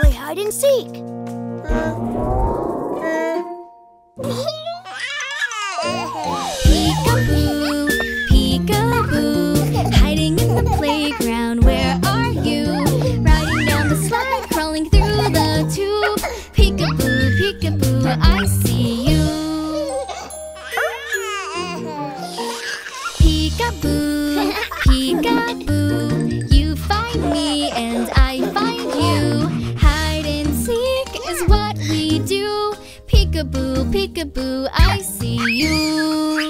play hide and seek. peekaboo, peekaboo, hiding in the playground. Where are you? Riding down the slide, crawling through the tube. Peekaboo, peekaboo, I see. peekaboo, I see you.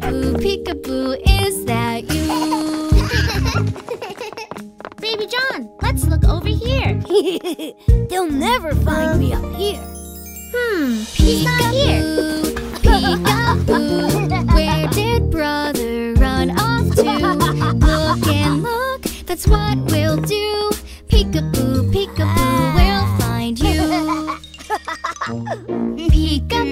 Peekaboo, peekaboo, is that you? Baby John, let's look over here. They'll never find me up here. Hmm, peekaboo, peekaboo, where did brother run off to? Look and look, that's what we'll do. Peekaboo, peekaboo, we'll find you. Peekaboo.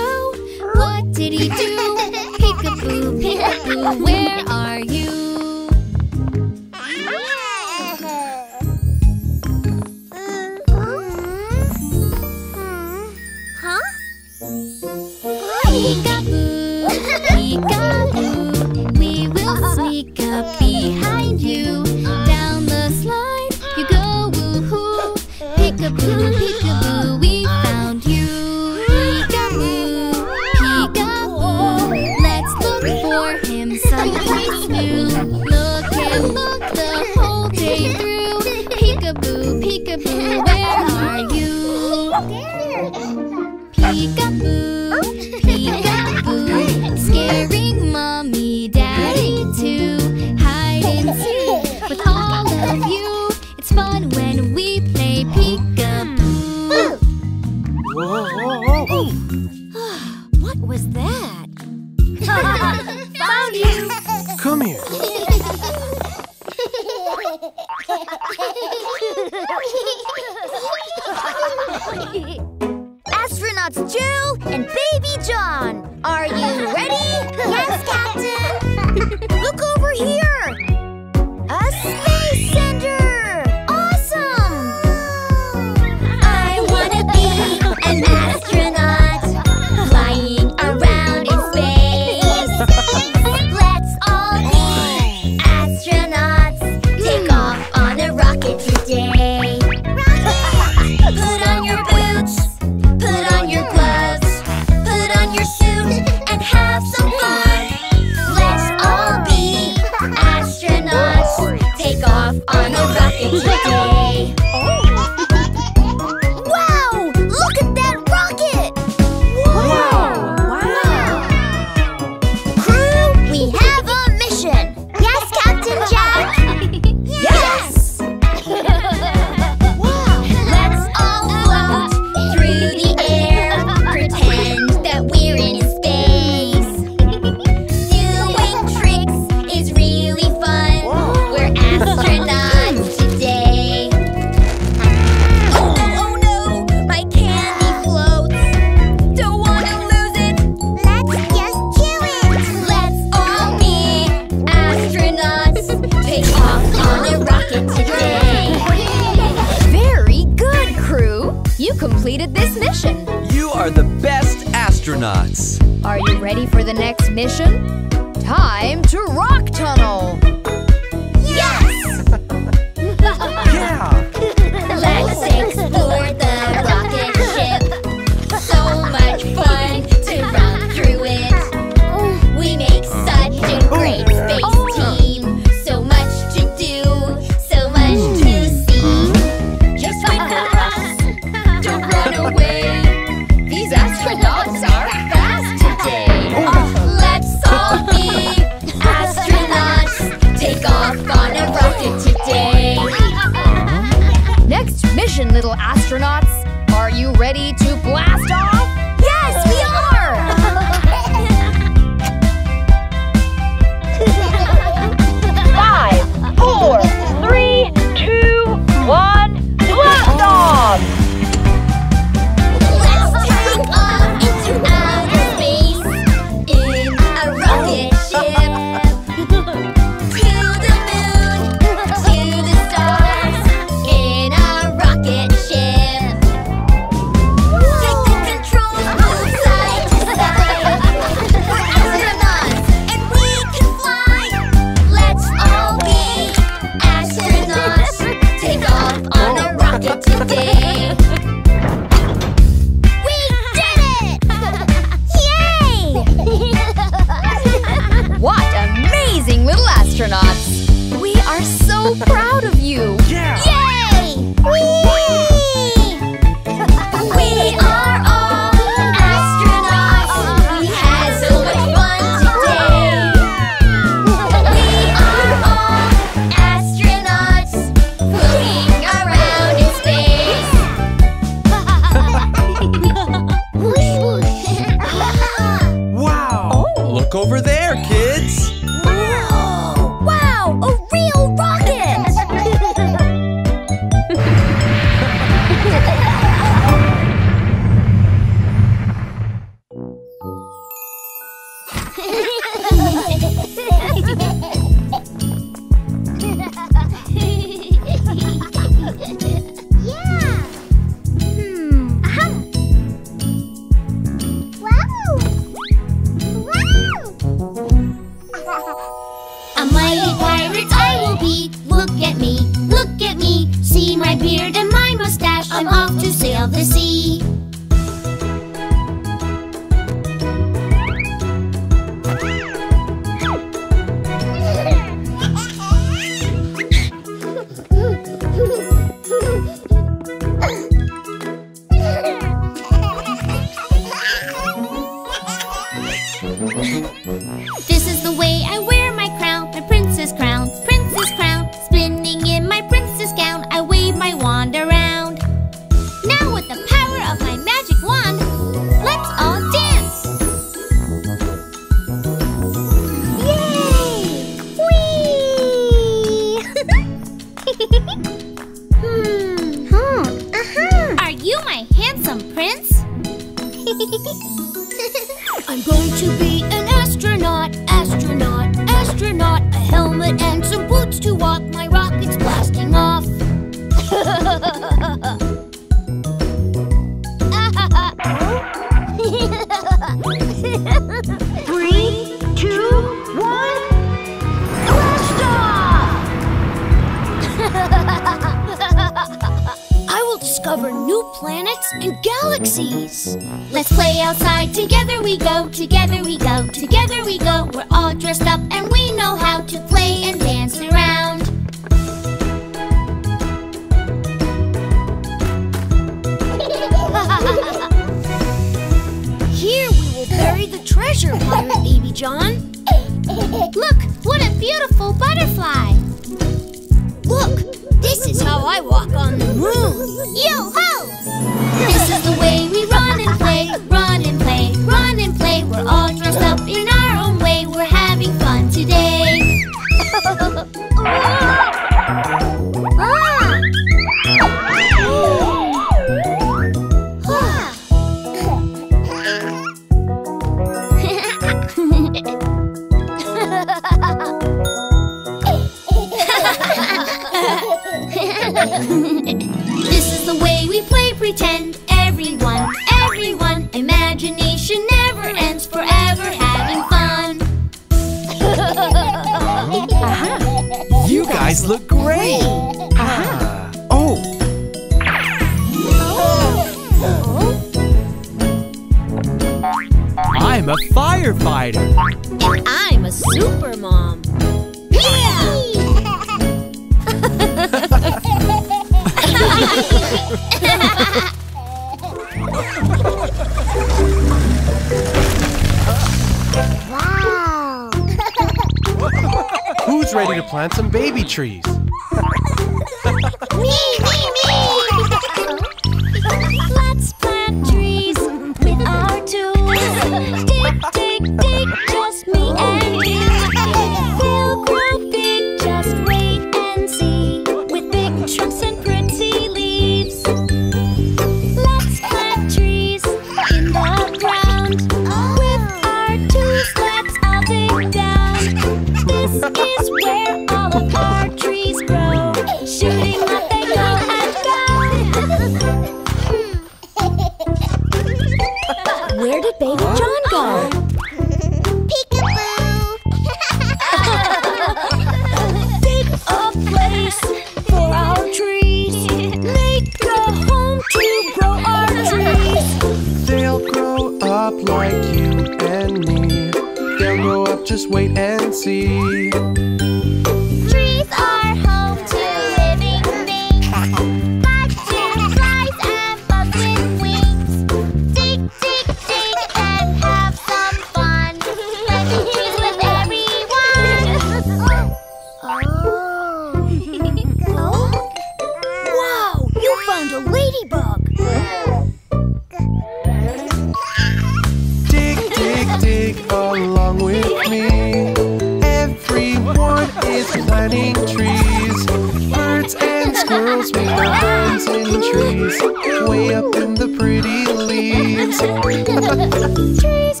with climbing trees. Birds and squirrels make our homes in trees, way up in the pretty leaves. trees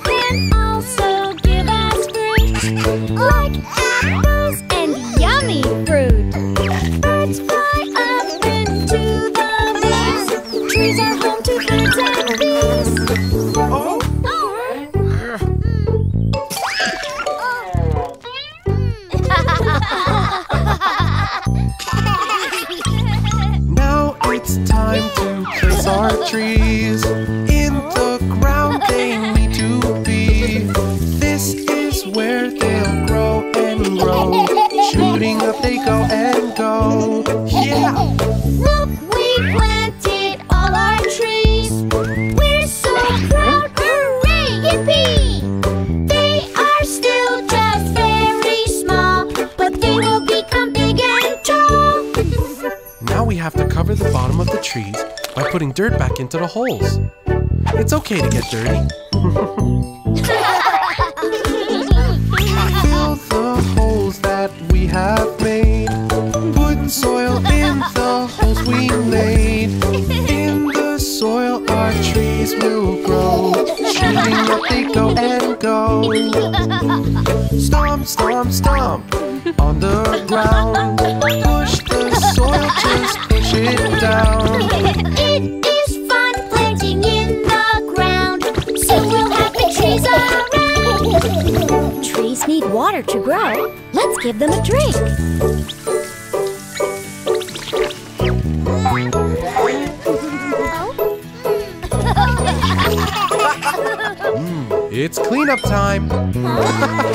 into the holes. It's okay to get dirty. cleanup time.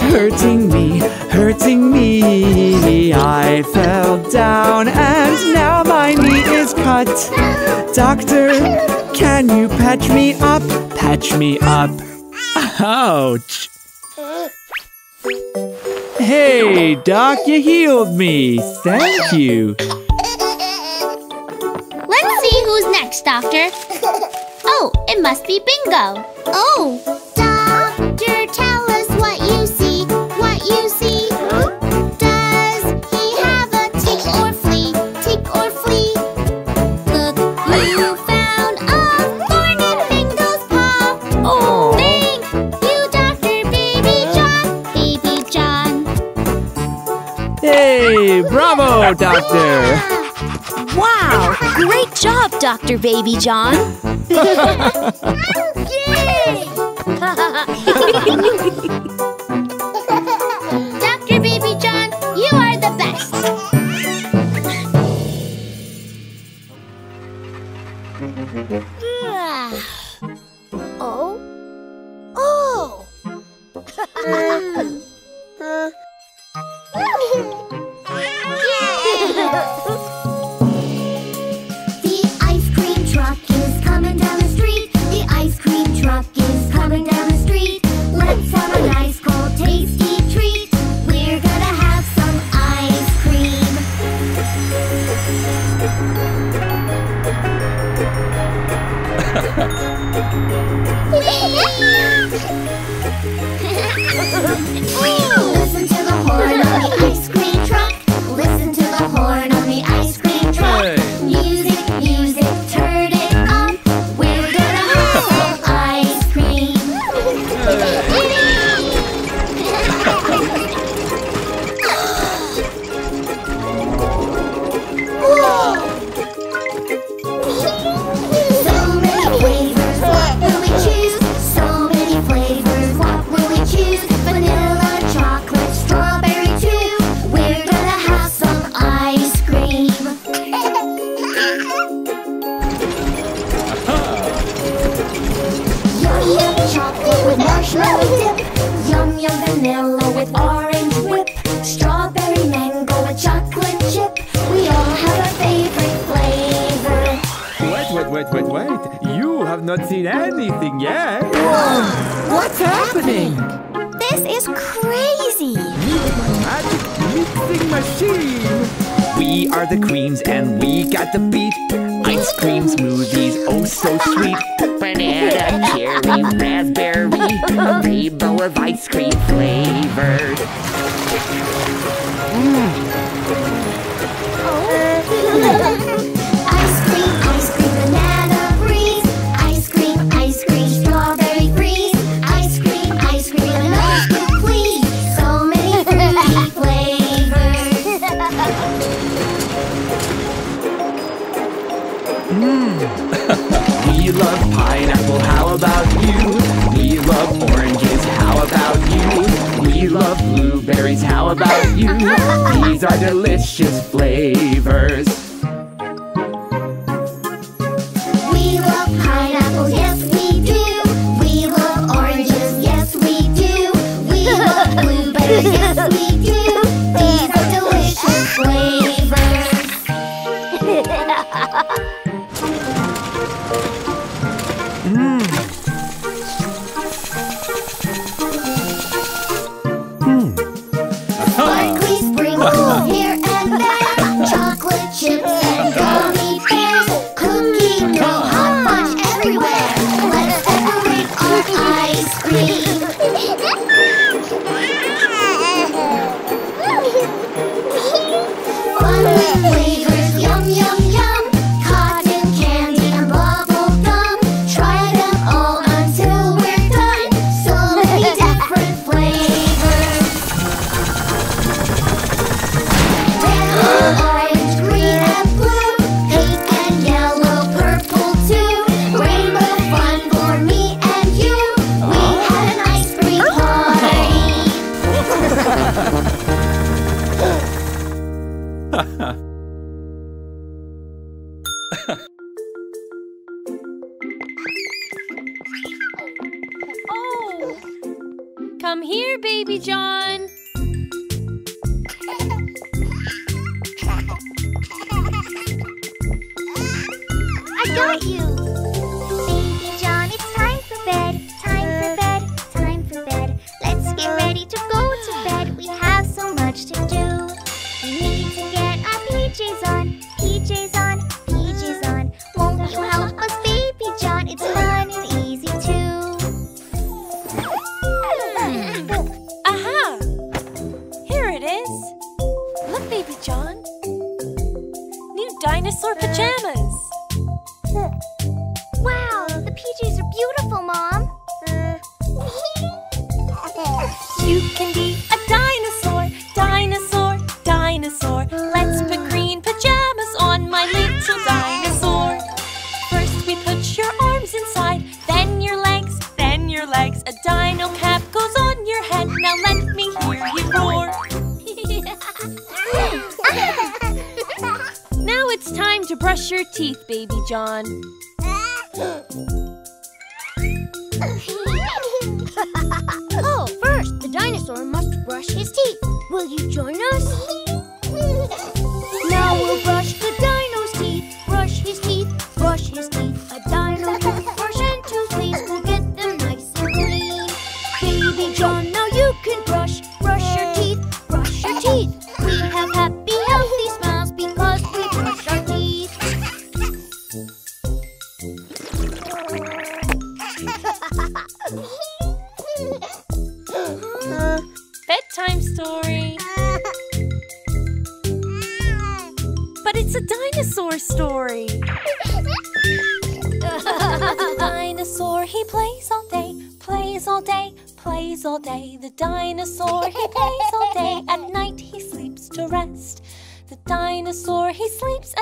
hurting me, hurting me. I fell down and now my knee is cut. Doctor, can you patch me up? Patch me up. Ouch. Hey, Doc, you healed me. Thank you. Let's see who's next, Doctor. Oh, it must be Bingo. now, Doctor! Wow! Great job, Dr. Baby John!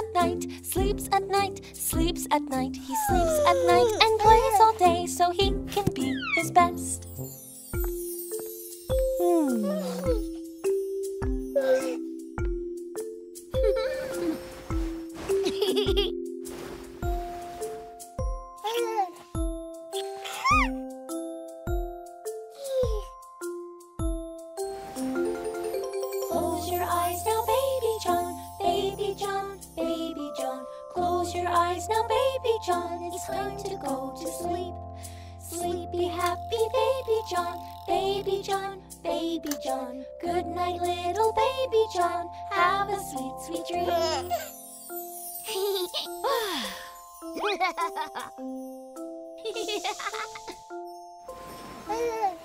at night, sleeps at night, sleeps at night. He sleeps at night and plays all day so he can be his best. Hmm. it's time to go to sleep. Sleepy, happy baby John, baby John, baby John. Good night, little baby John. Have a sweet, sweet dream. yeah.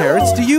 carrots do you?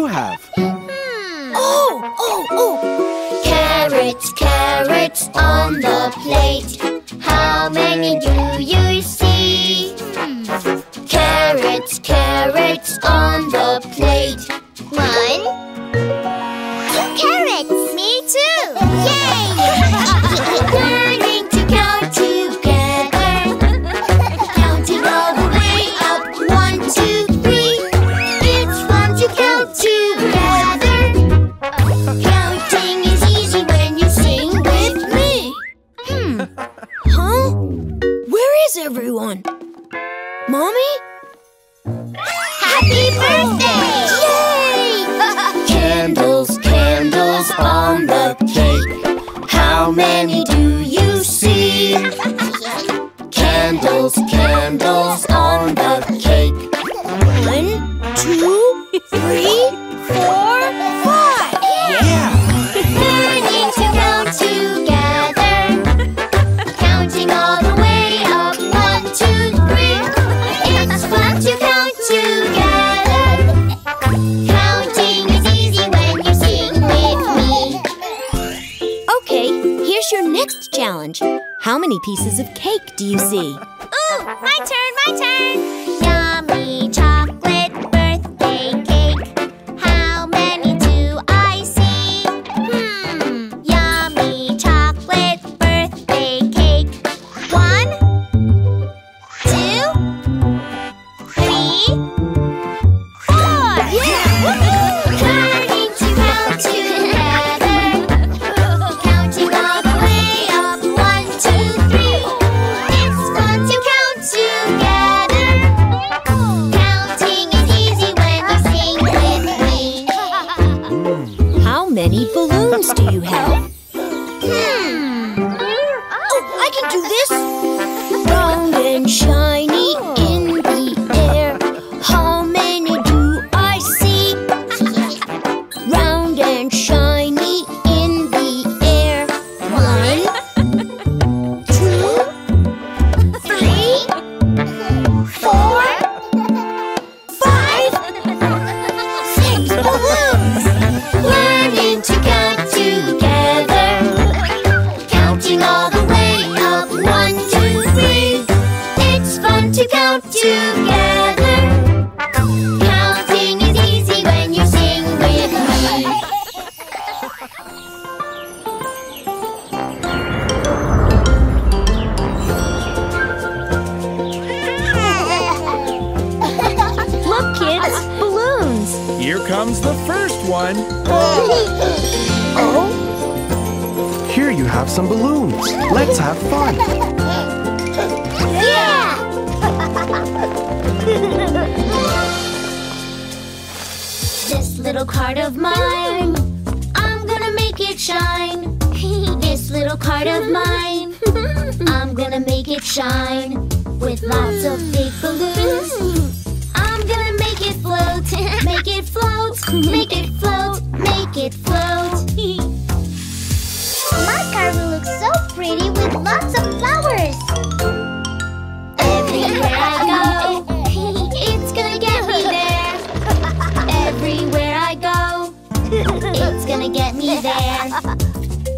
there.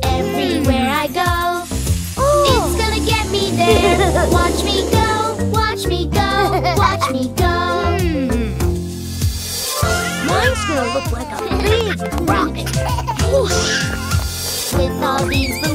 Everywhere I go, it's gonna get me there. Watch me go, watch me go, watch me go. Hmm. Mine's gonna look like a big rocket. With all these balloons.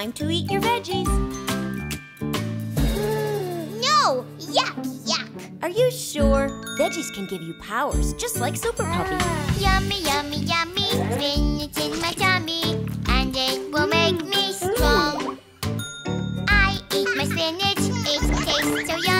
time to eat your veggies. No! Yuck, yuck! Are you sure? Veggies can give you powers, just like Super Puppy. Ah. Yummy, yummy, yummy, spinach in my tummy, and it will make me strong. I eat my spinach, it tastes so yummy.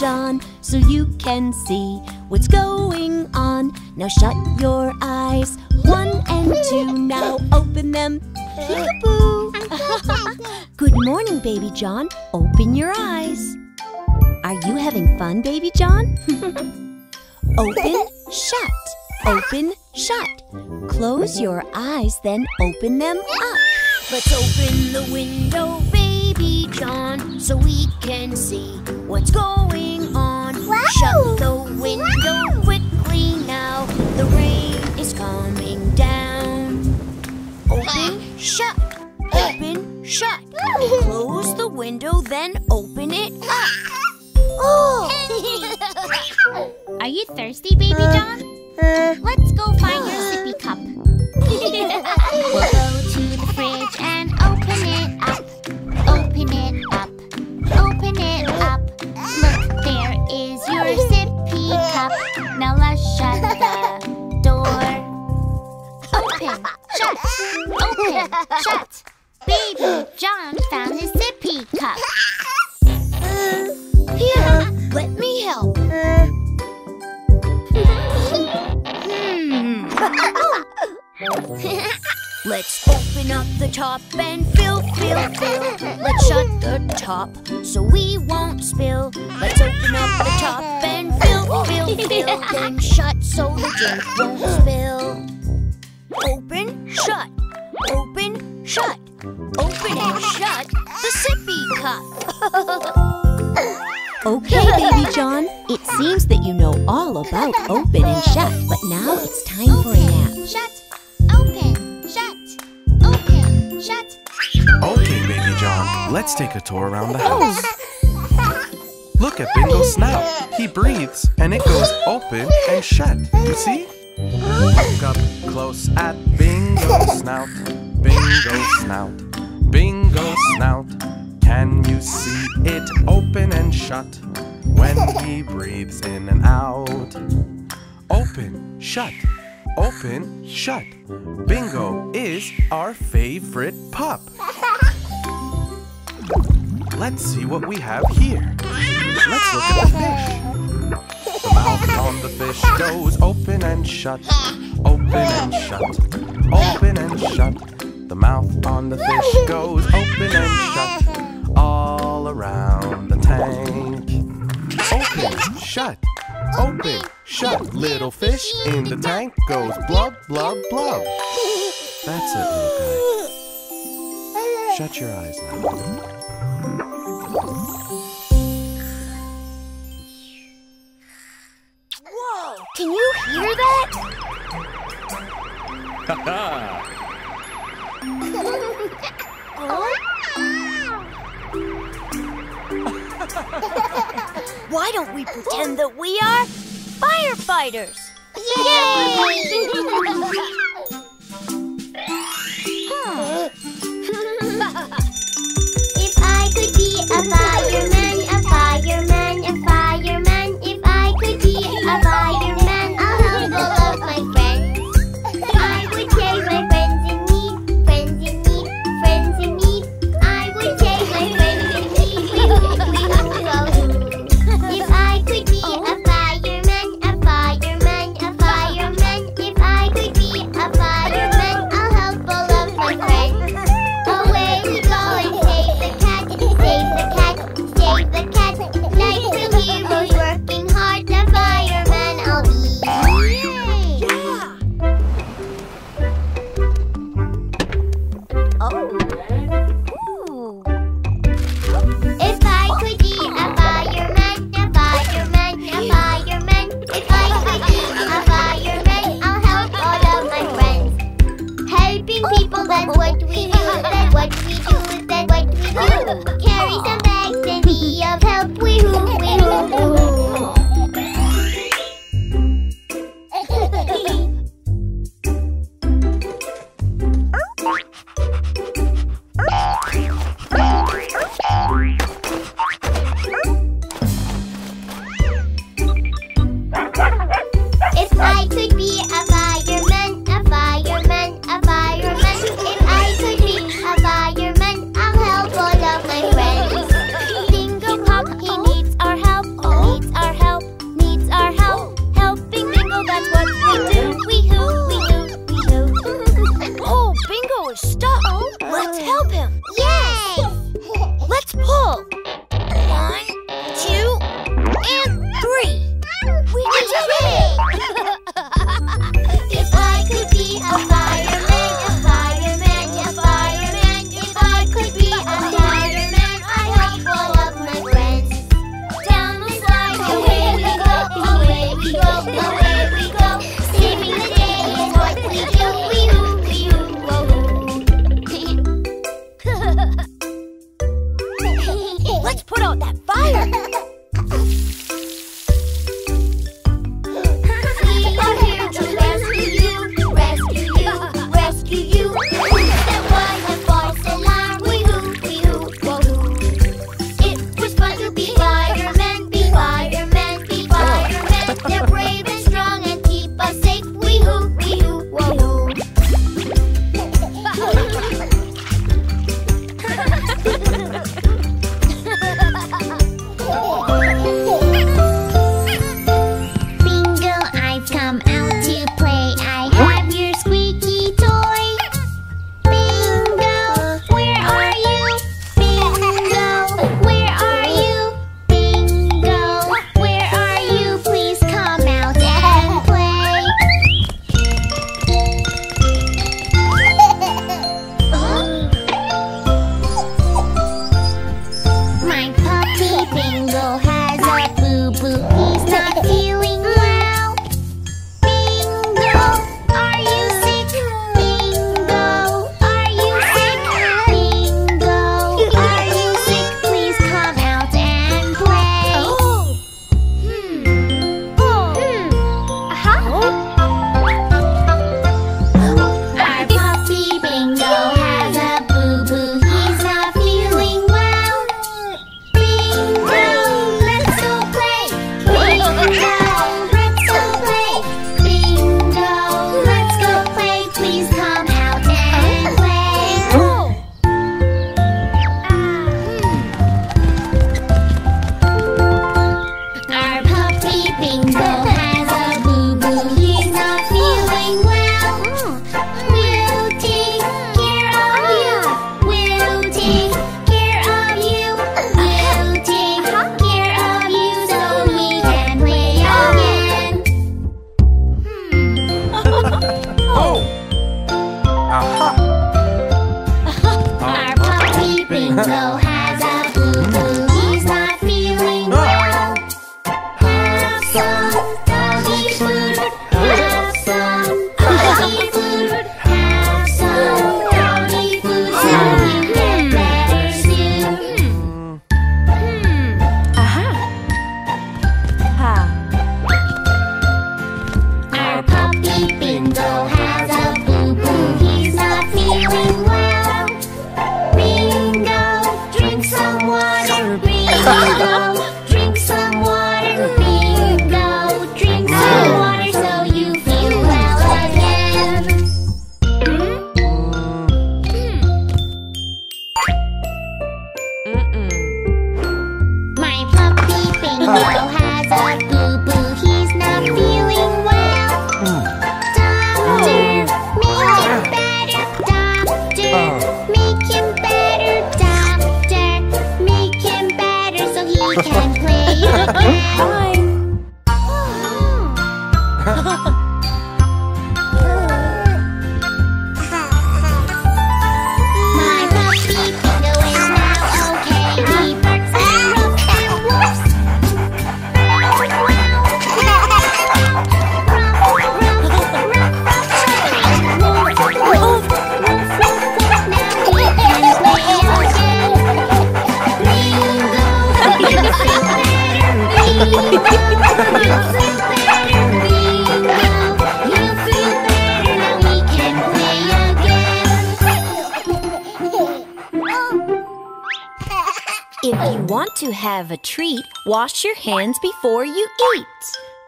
John, so you can see what's going on. Now shut your eyes, one and two. Now open them. Peekaboo. Good morning, baby John. Open your eyes. Are you having fun, baby John? open, shut. Open, shut. Close your eyes, then open them up. Let's open the window, baby John, so we can see what's going on. Shut the window quickly Okay, baby John. It seems that you know all about open and shut, but now it's time for a nap. Shut, open, shut, open, shut. Okay, baby John, let's take a tour around the house. Look at Bingo's snout. He breathes and it goes open and shut. You see? Look up close at Bingo's snout. Bingo snout. Bingo snout. See it open and shut when he breathes in and out? Open, shut, open, shut. Bingo is our favorite pup. Let's see what we have here. Let's look at the fish. The mouth on the fish goes open and shut, open and shut, open and shut. The mouth on the fish goes open and shut all around the tank. Open, shut, open, shut. Little fish in the tank goes blub, blub, blub. That's it, little guy. Shut your eyes now. Whoa! Can you hear that? Why don't we pretend that we are firefighters? Yay! If I could be a fireman,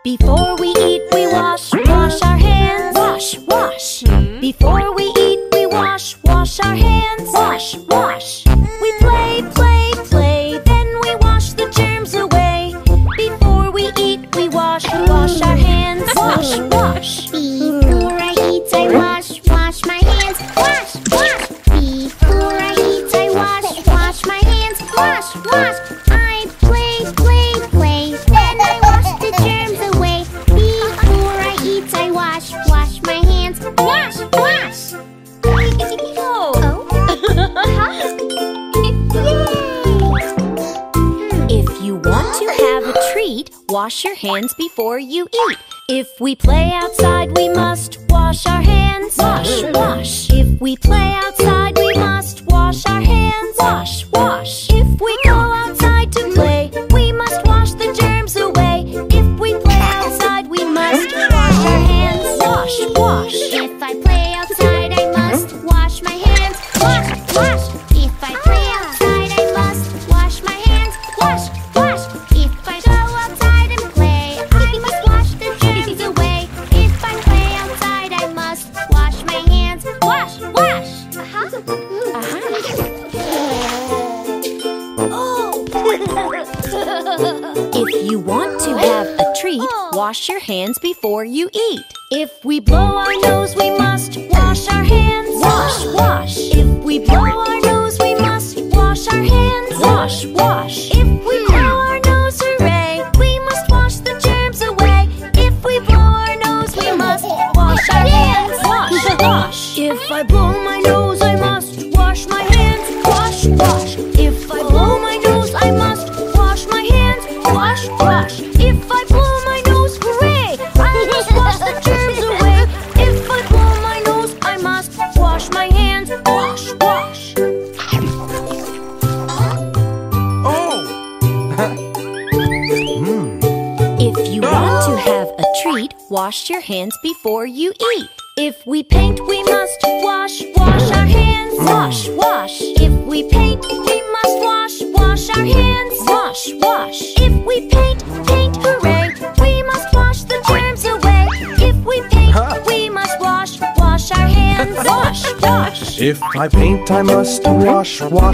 Before we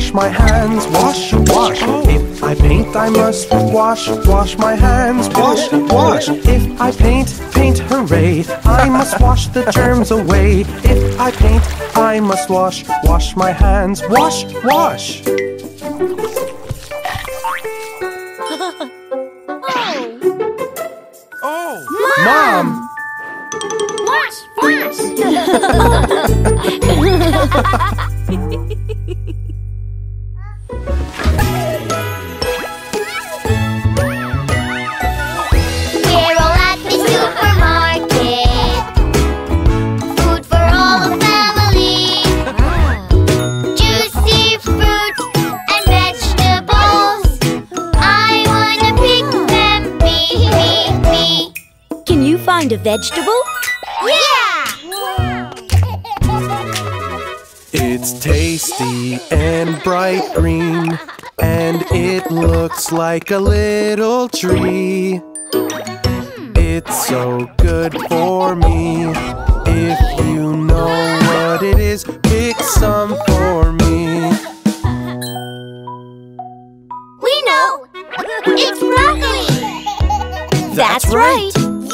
wash my hands, wash, wash. If I paint, I must wash, wash my hands, wash, wash. If I paint, paint, hooray. I must wash the germs away. If I paint, I must wash, wash my hands, wash, wash. vegetable? Yeah! it's tasty and bright green And it looks like a little tree It's so good for me If you know what it is Pick some for me We know! It's broccoli! That's right!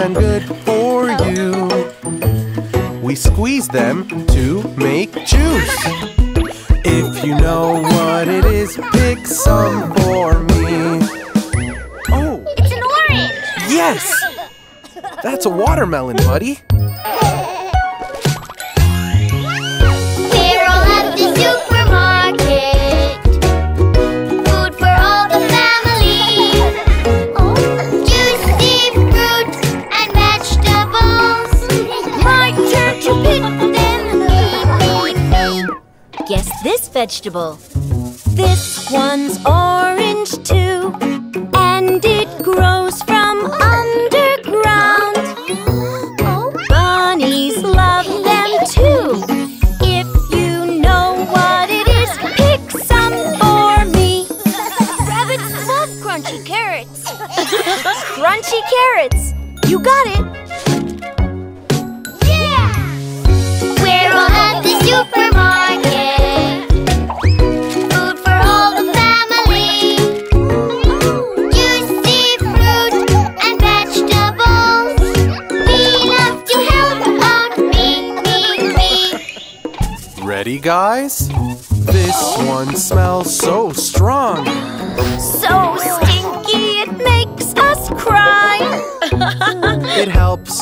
and good for you. We squeeze them to make juice. If you know what it is, pick some for me. Oh! It's an orange! Yes! That's a watermelon, buddy. Vegetable. This one's orange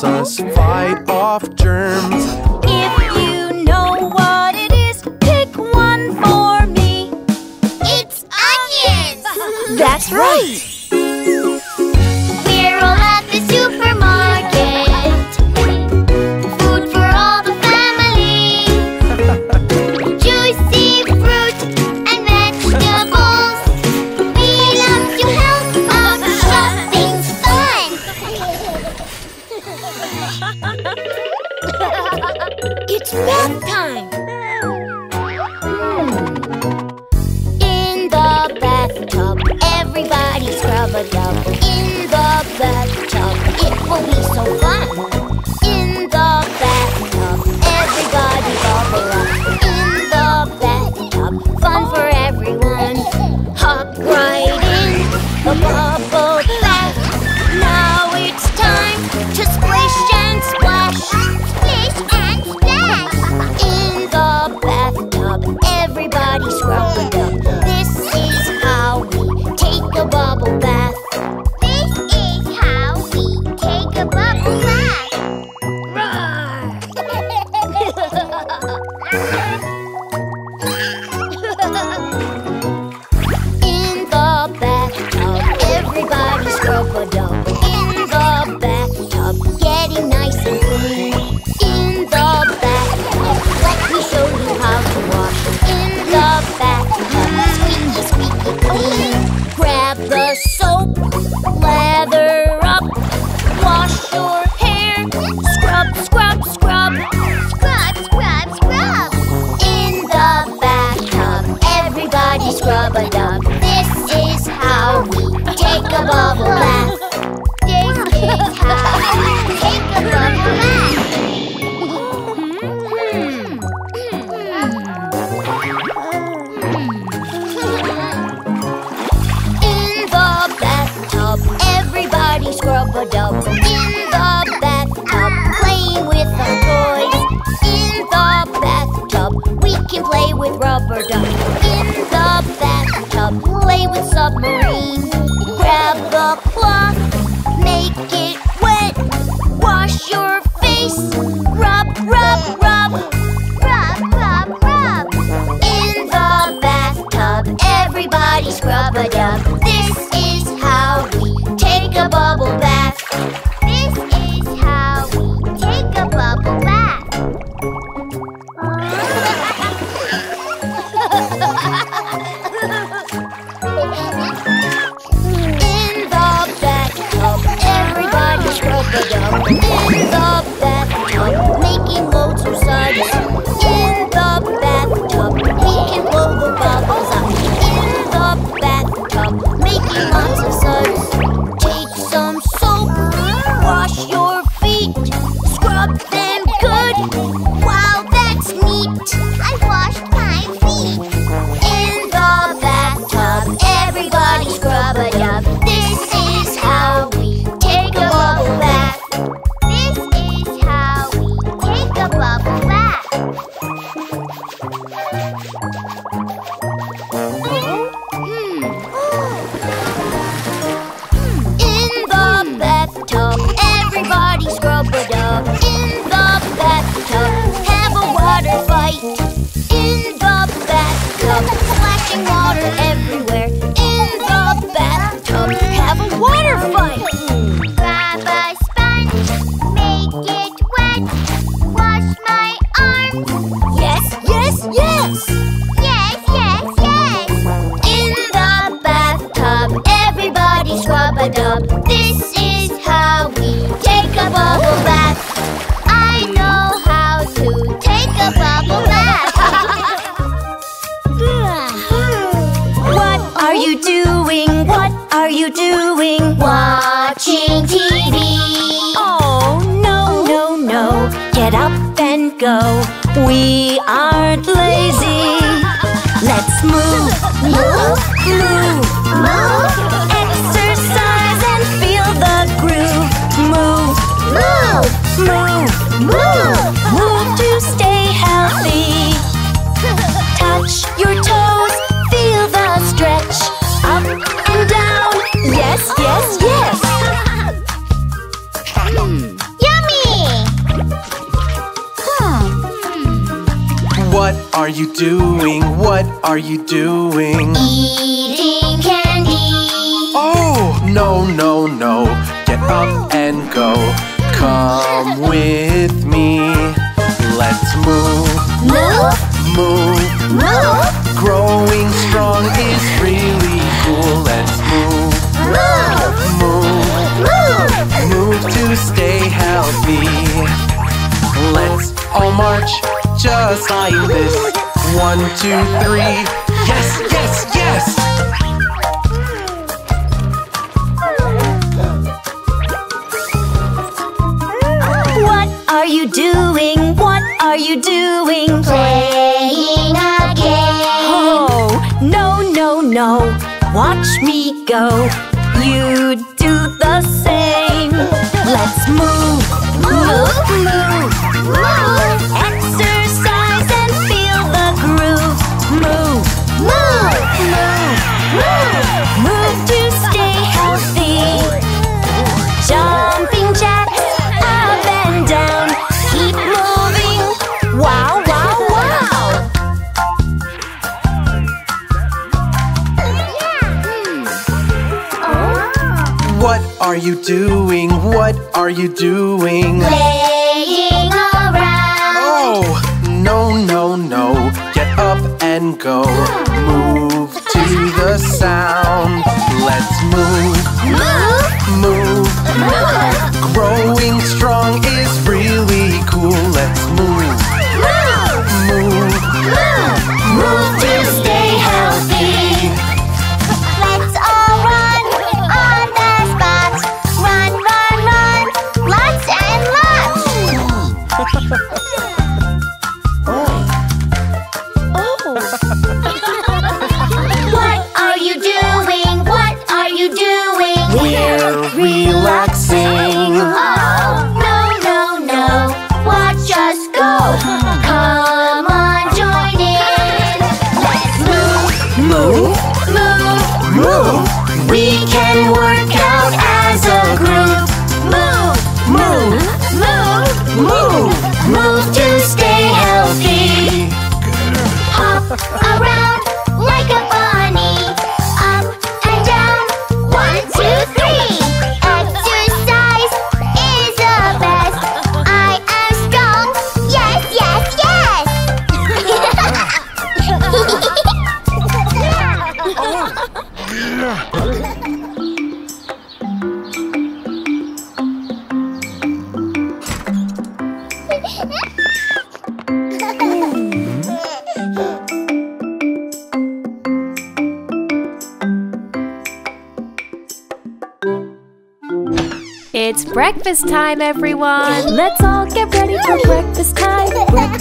us fight off germs.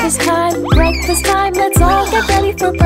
breakfast time, breakfast time. Let's all get ready for breakfast.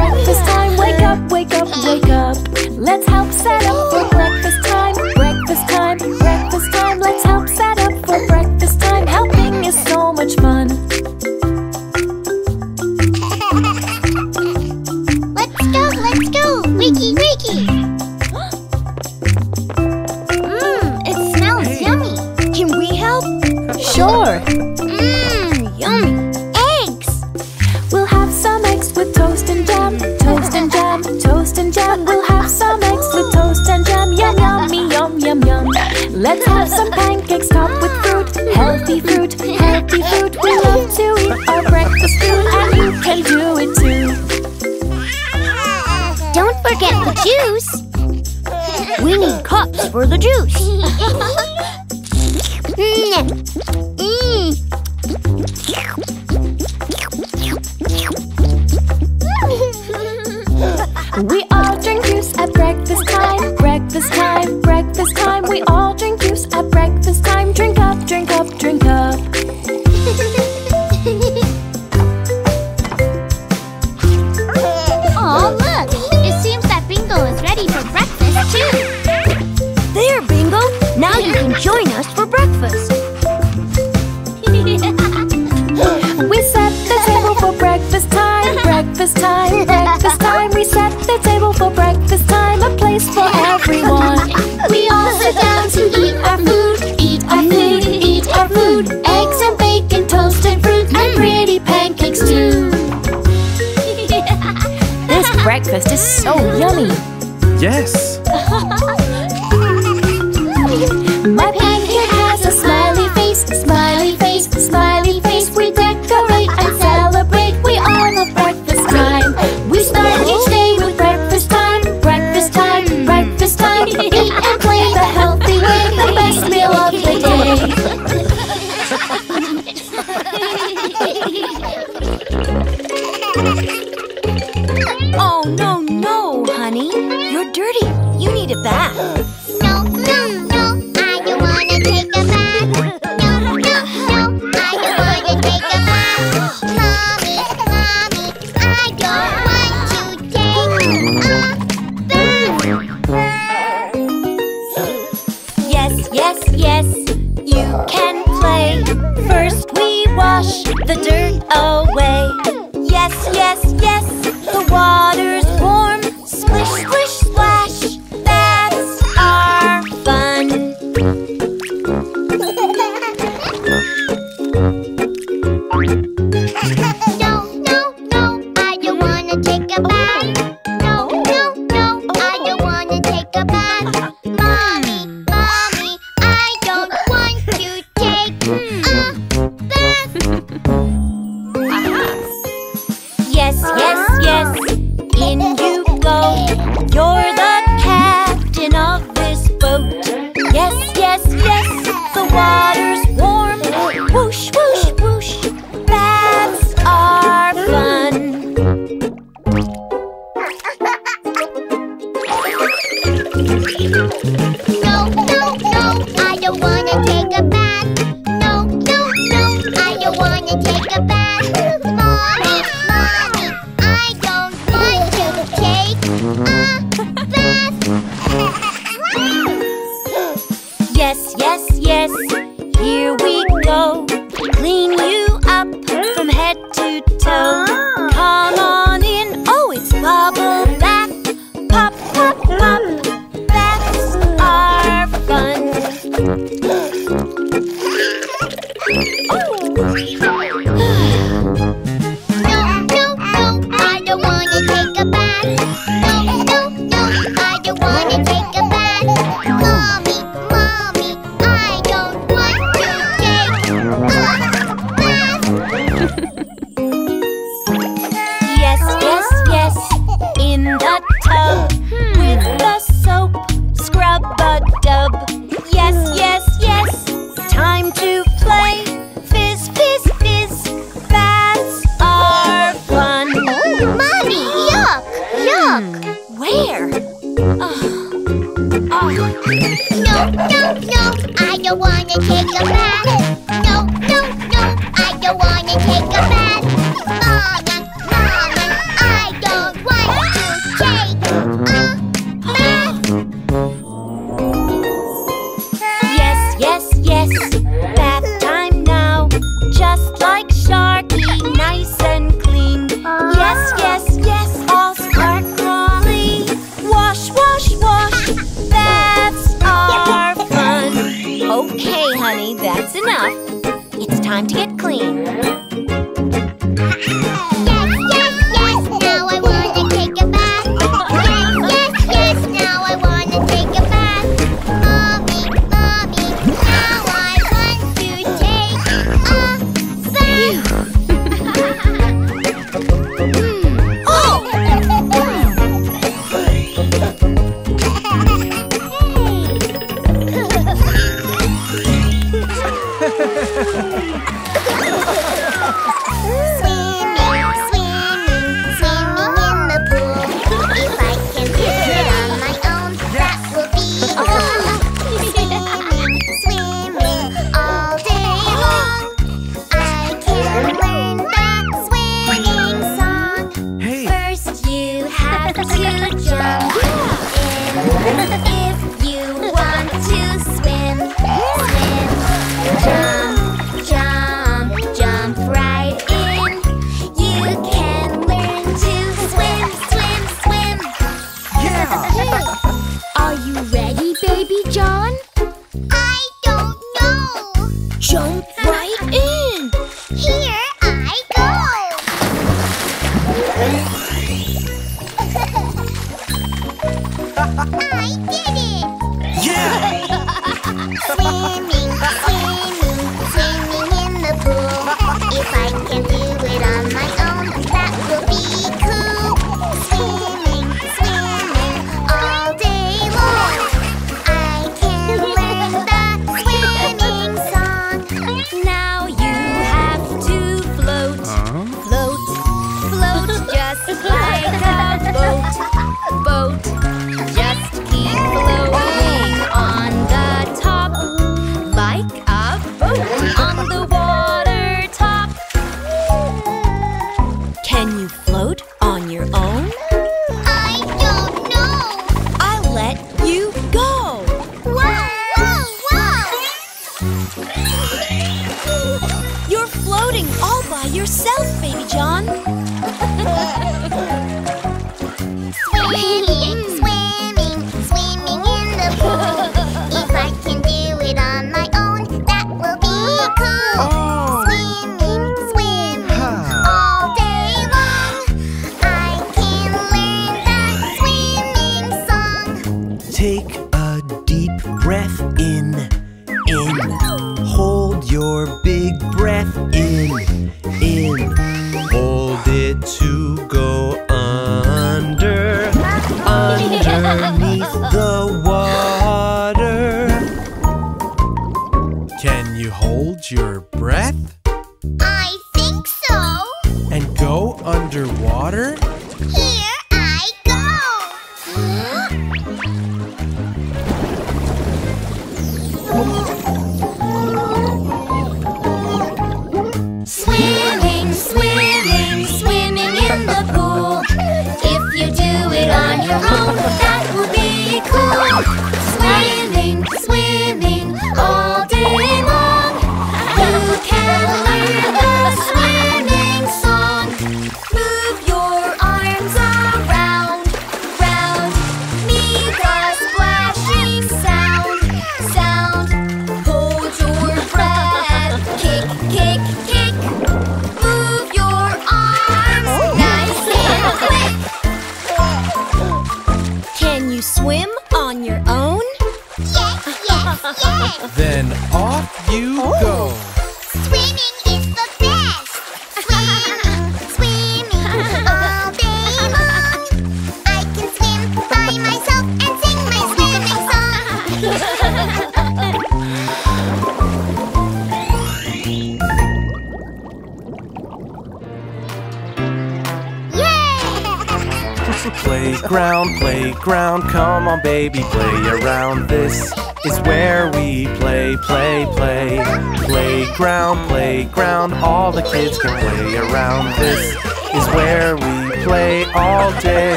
Bath.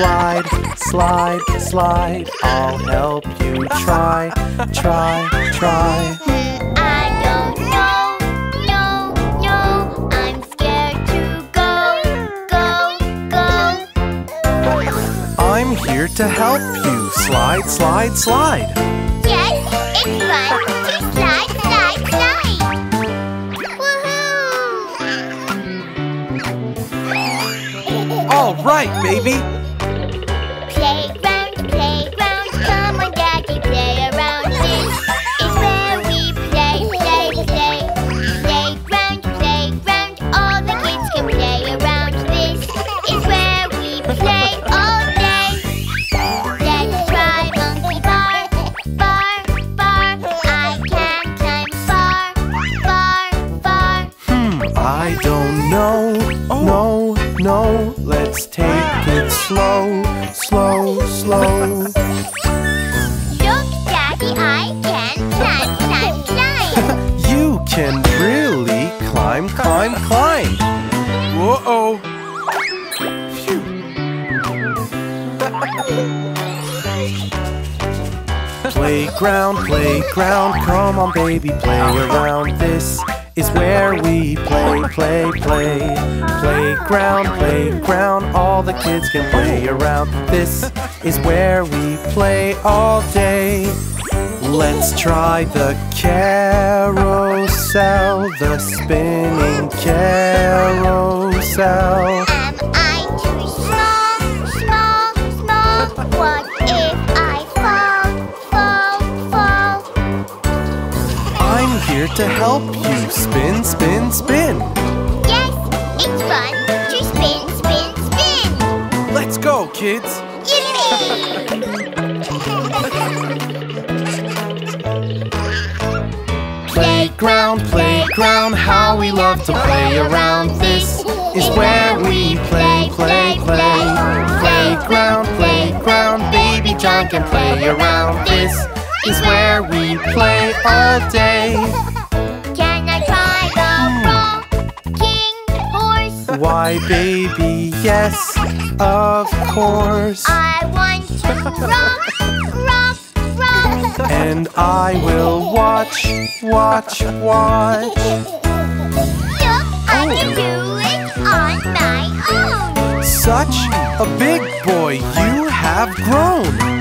Slide, slide, slide. I'll help you try, try, try. I don't know, no, no. I'm scared to go, go, go. I'm here to help you. Slide, slide, slide. Yes, it's fun to slide, slide, slide. All right, baby. baby, play around. This is where we play, play, play. Playground, playground, all the kids can play around. This is where we play all day. Let's try the carousel, the spinning carousel. here to help you spin, spin, spin. Yes, it's fun to spin, spin, spin. Let's go, kids. playground, playground, how we love to play around. This is where we play, play, play. Playground, playground, baby John can play around. This is where we play all day. Can I try the rocking horse? Why, baby, yes, of course. I want to rock, rock, rock. And I will watch, watch, watch. Look, I can do it on my own. Such a big boy you have grown.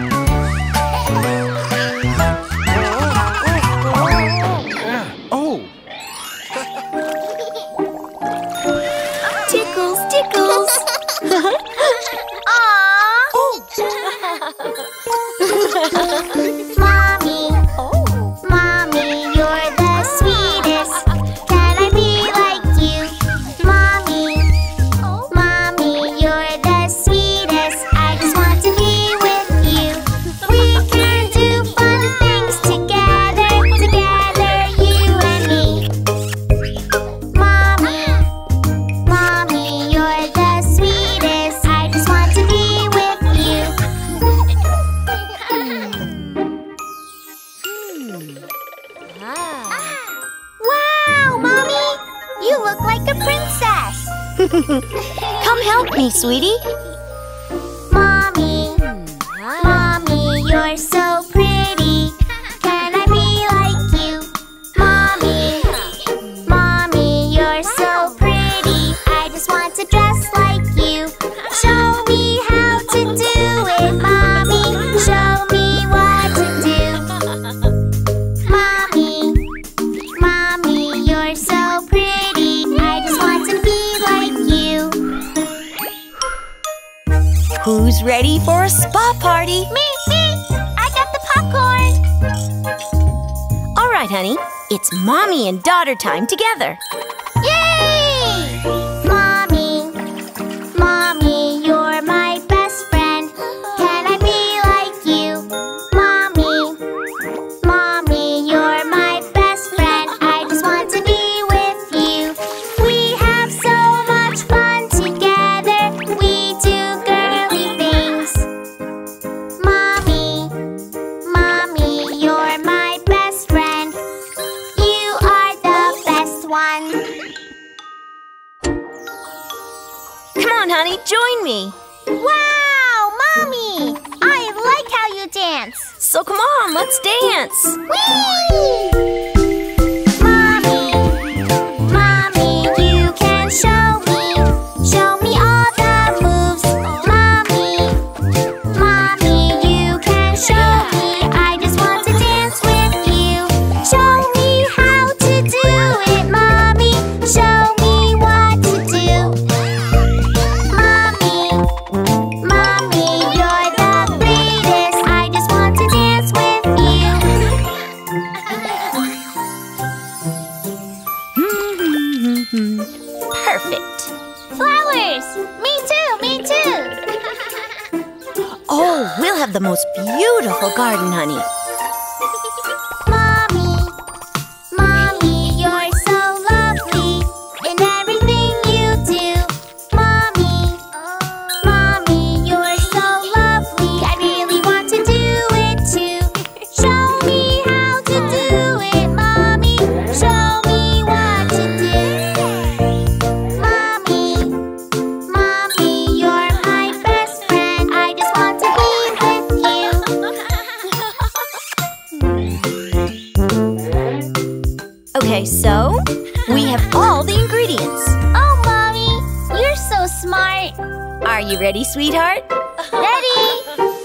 Are you ready, sweetheart? ready!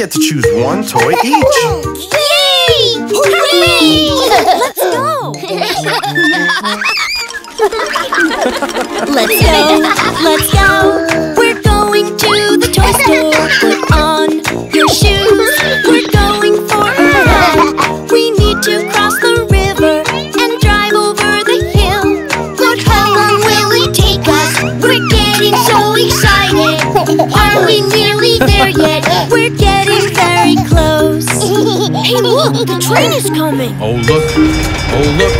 Get to choose one toy each. Yay! Hooray! Let's go! Let's go, let's go. Coming. Oh look, oh look,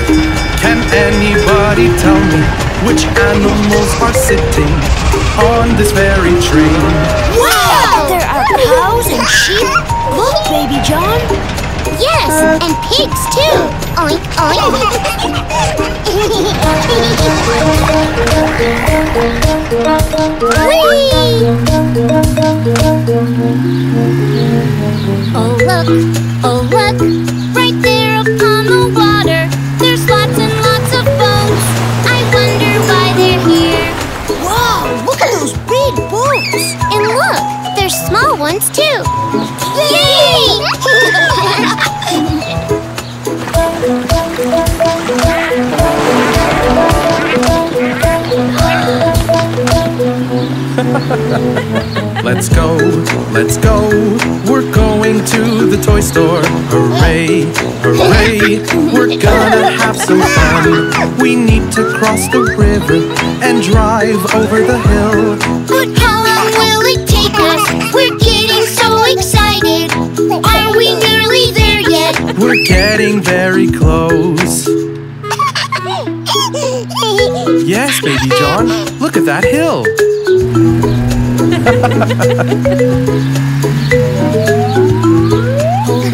can anybody tell me which animals are sitting on this very train? Wow! There are cows and sheep. Look, baby John. Yes, and pigs too. Oink, oink. Oh look, oh Let's go, let's go. We're going to the toy store. Hooray, hooray. We're gonna have some fun. We need to cross the river and drive over the hill. But how long will it take us? We're getting so excited. Are we nearly there yet? We're getting very close. Yes, baby John. Look at that hill. Hold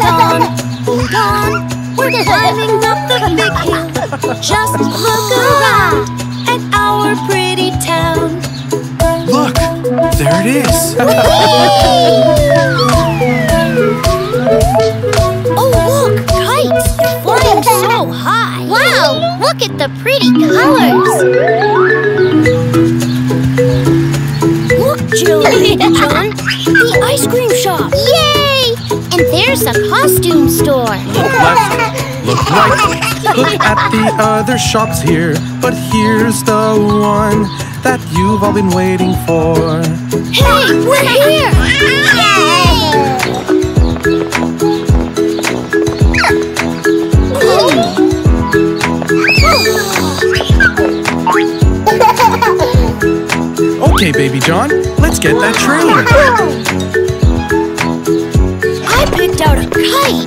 on, hold on. We're climbing up the big hill. Just look around at our pretty town. Look, there it is. Oh, look, kites! They're flying so high. Wow, look at the pretty colors. There's a costume store. Look left, look right. Look at the other shops here. But here's the one that you've all been waiting for. Hey, we're here! Okay, baby John, let's get that train. Kite.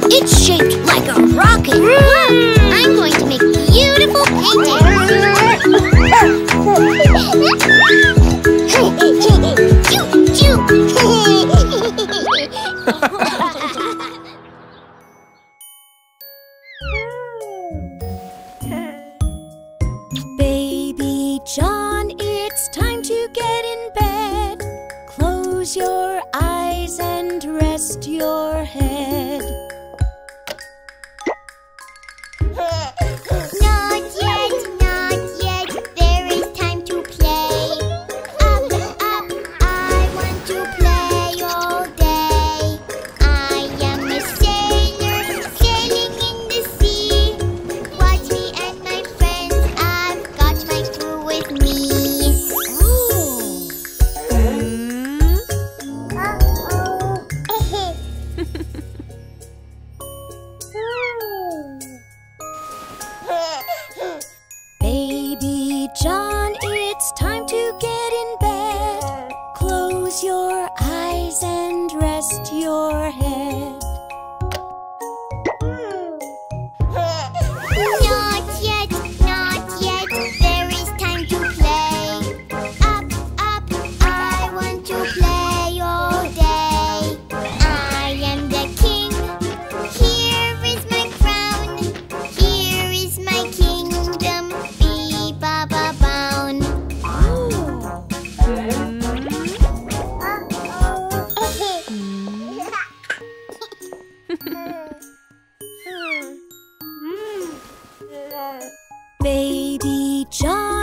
Baby John,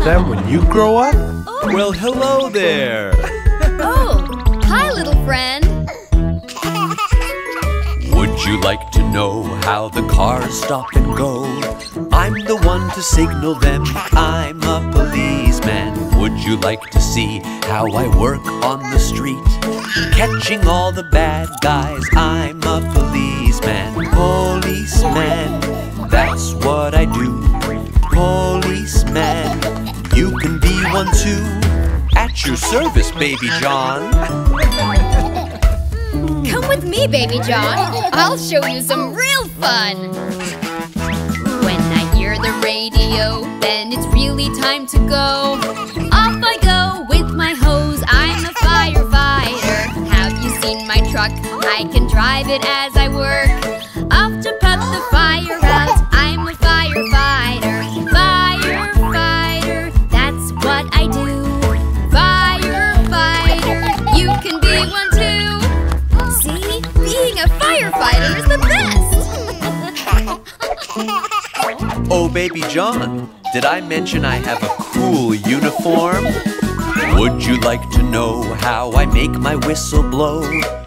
be them when you grow up? Oh. Well, hello there. Oh, hi, little friend. Would you like to know how the cars stop and go? I'm the one to signal them. I'm a policeman. Would you like to see how I work on the street? Catching all the bad guys. I'm a policeman. Policeman. That's what I do. Policeman. You can be one too. At your service, baby John. Come with me, baby John. I'll show you some real fun. When I hear the radio, then it's really time to go. Off I go with my hose. I'm a firefighter. Have you seen my truck? I can drive it as I work. Off to put the fire out. Baby John, did I mention I have a cool uniform? Would you like to know how I make my whistle blow?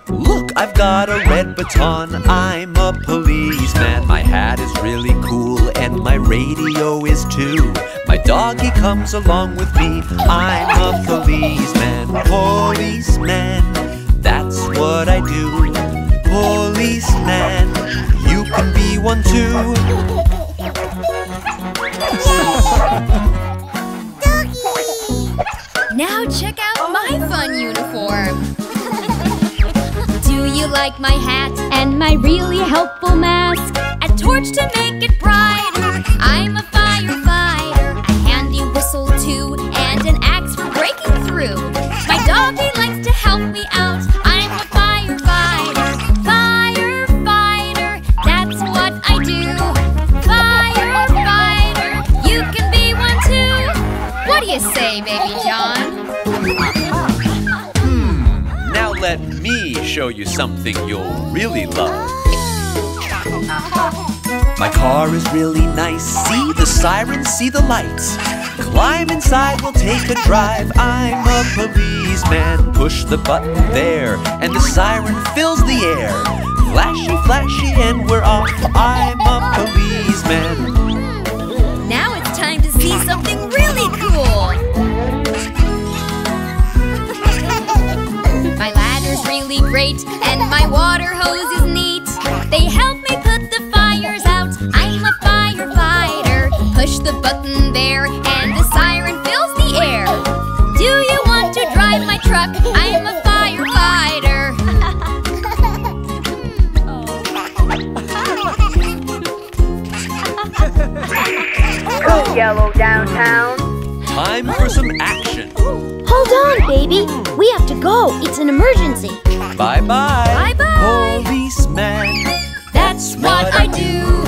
Look, I've got a red baton, I'm a policeman. My hat is really cool and my radio is too. My doggy comes along with me, I'm a policeman. Policeman, that's what I do. Policeman, you can be one too. Now check out my fun uniform! Do you like my hat and my really helpful mask? A torch to make it brighter. I'm a firefighter. A handy whistle too, and an axe for breaking through. My doggy likes to help me out. I'm a firefighter. Firefighter, that's what I do. Firefighter, you can be one too. What do you say, baby show you something you'll really love. My car is really nice. See the sirens, see the lights. Climb inside, we'll take a drive. I'm a policeman. Push the button there, and the siren fills the air. Flashy, flashy, and we're off. I'm a policeman. great And my water hose is neat They help me put the fires out I'm a firefighter Push the button there And the siren fills the air Do you want to drive my truck? I'm a firefighter Go yellow downtown Time for some action Hold on, baby! We have to go! It's an emergency! Bye bye. Bye bye. Policeman. That's what, what I do.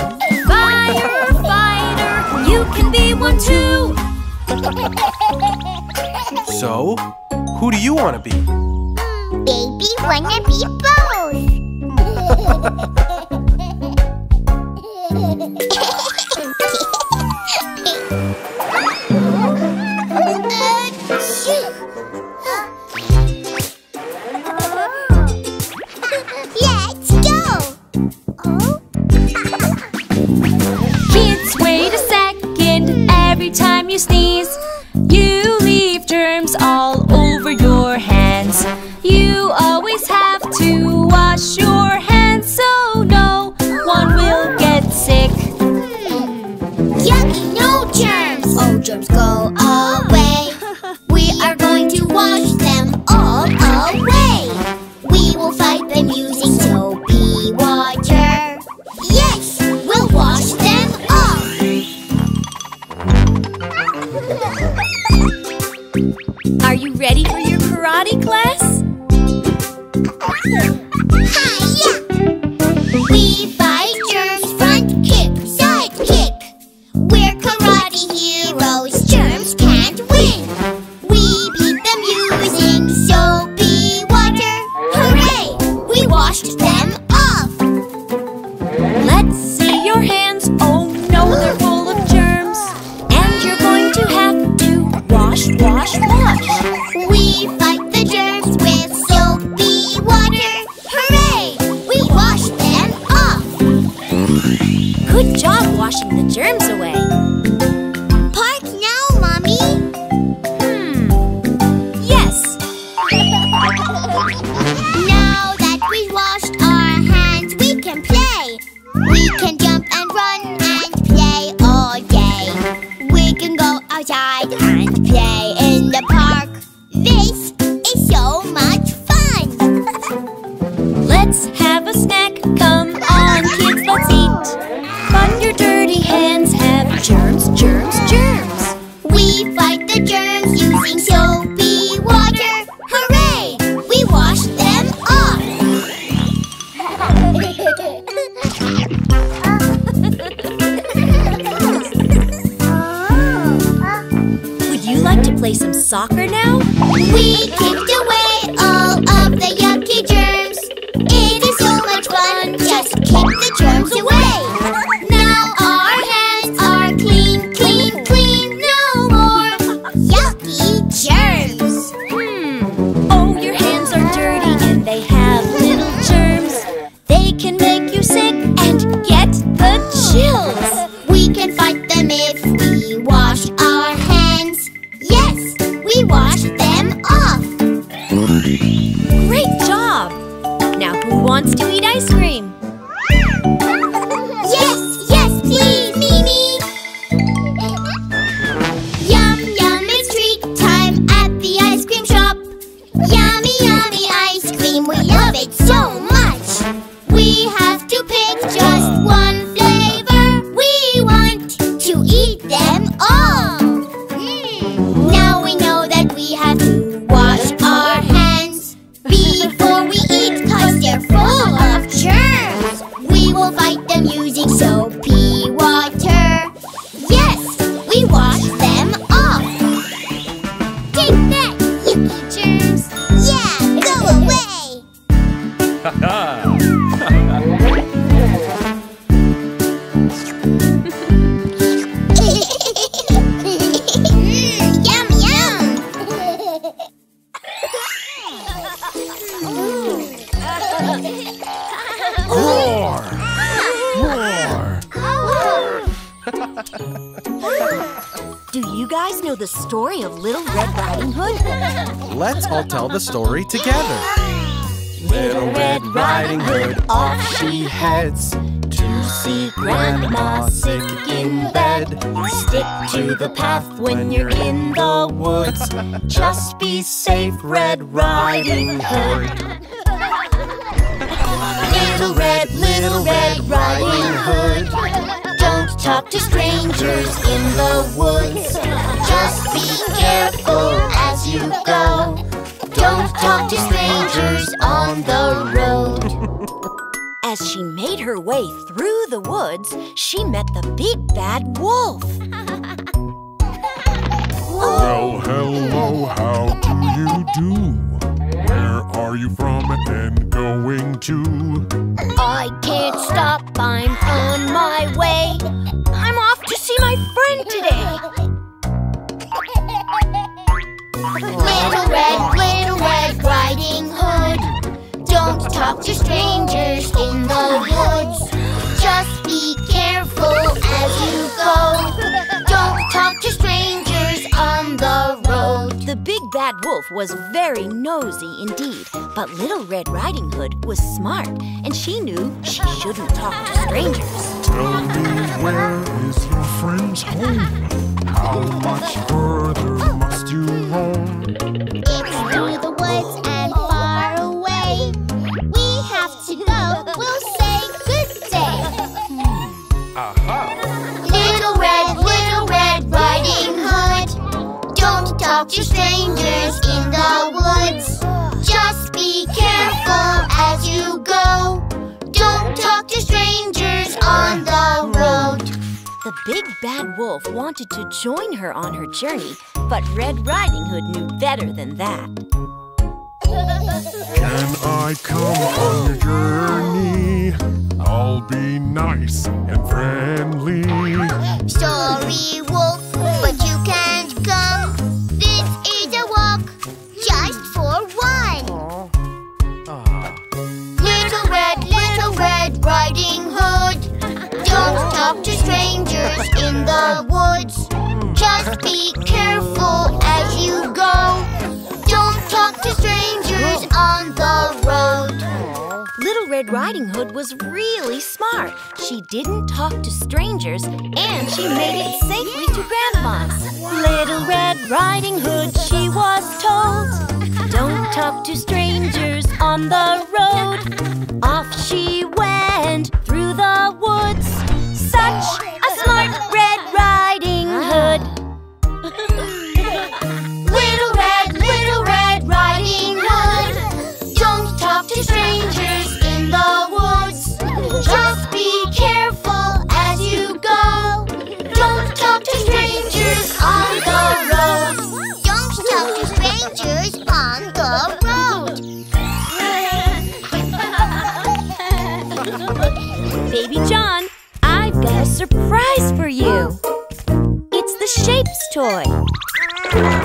Firefighter, you can be one too. So, who do you want to be? Hmm, baby wanna be both. was smart, and she knew she shouldn't talk to strangers. join her on her journey, but Red Riding Hood knew better than that. toy.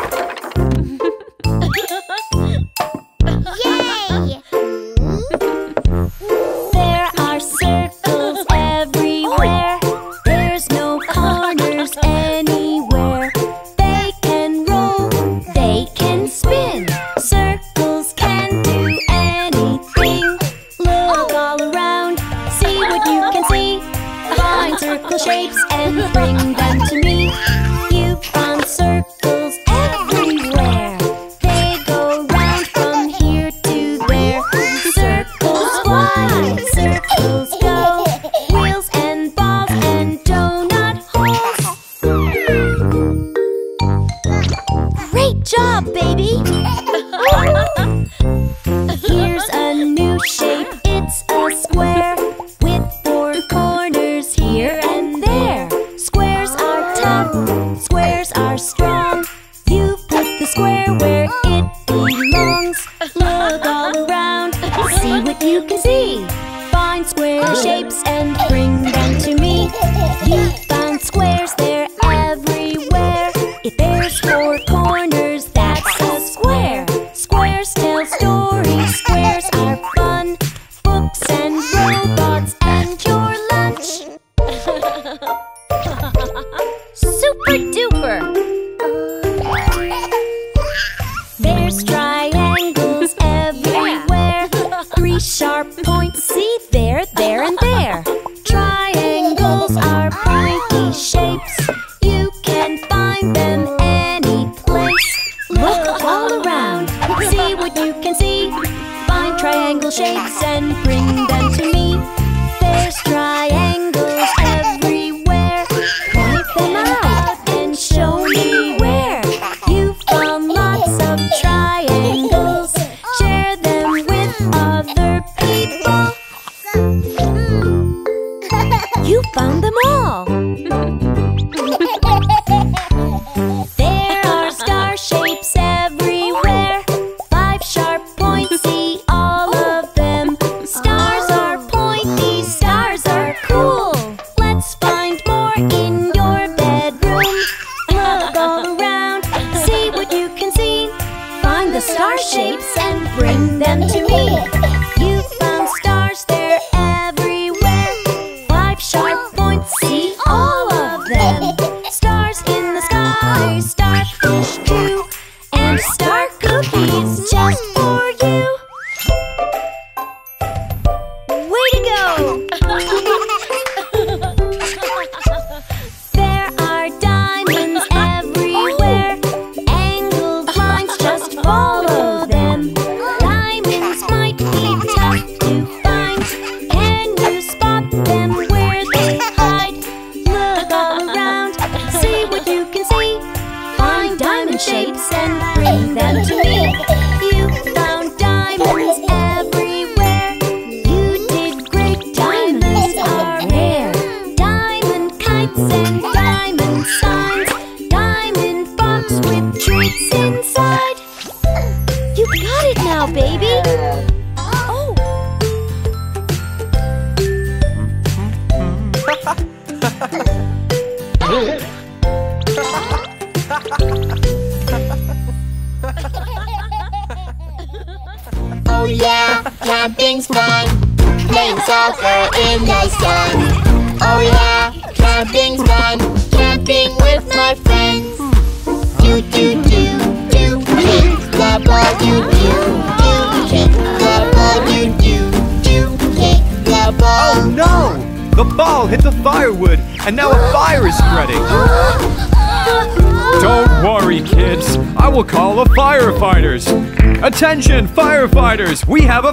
Attention firefighters, we have a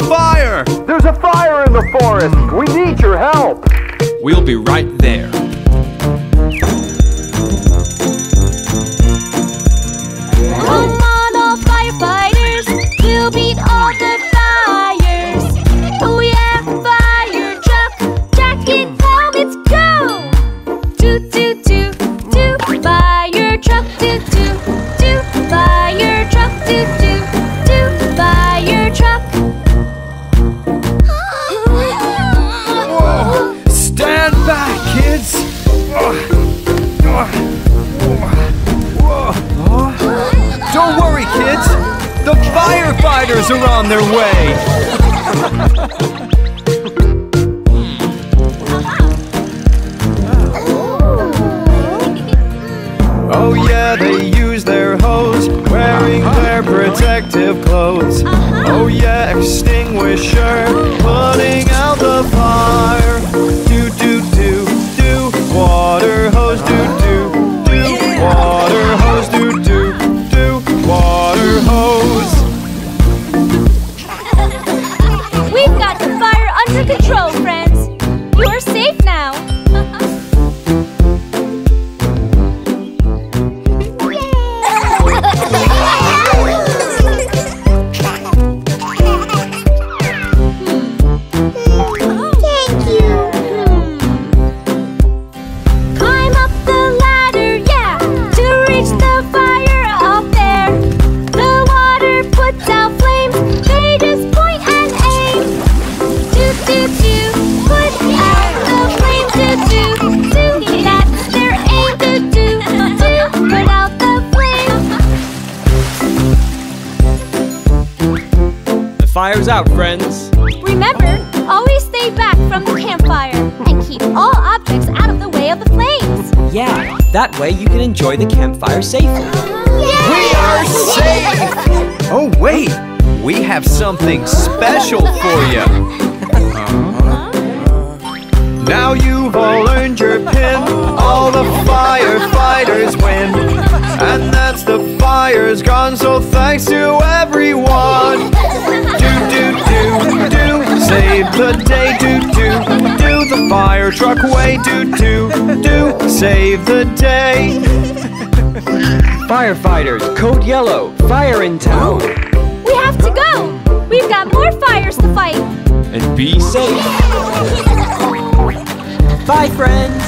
Way you can enjoy the campfire safely. Yay! We are safe! oh, wait! We have something special for you. Uh-huh. Now you've all earned your pin, all the firefighters win. And that's the fire's gone, so thanks to everyone. Do, do, do, do, save the day, do, do, do. The fire truck way, do, do, do save the day. Firefighters, code yellow, fire in town. We have to go. We've got more fires to fight. And be safe. Bye, friends.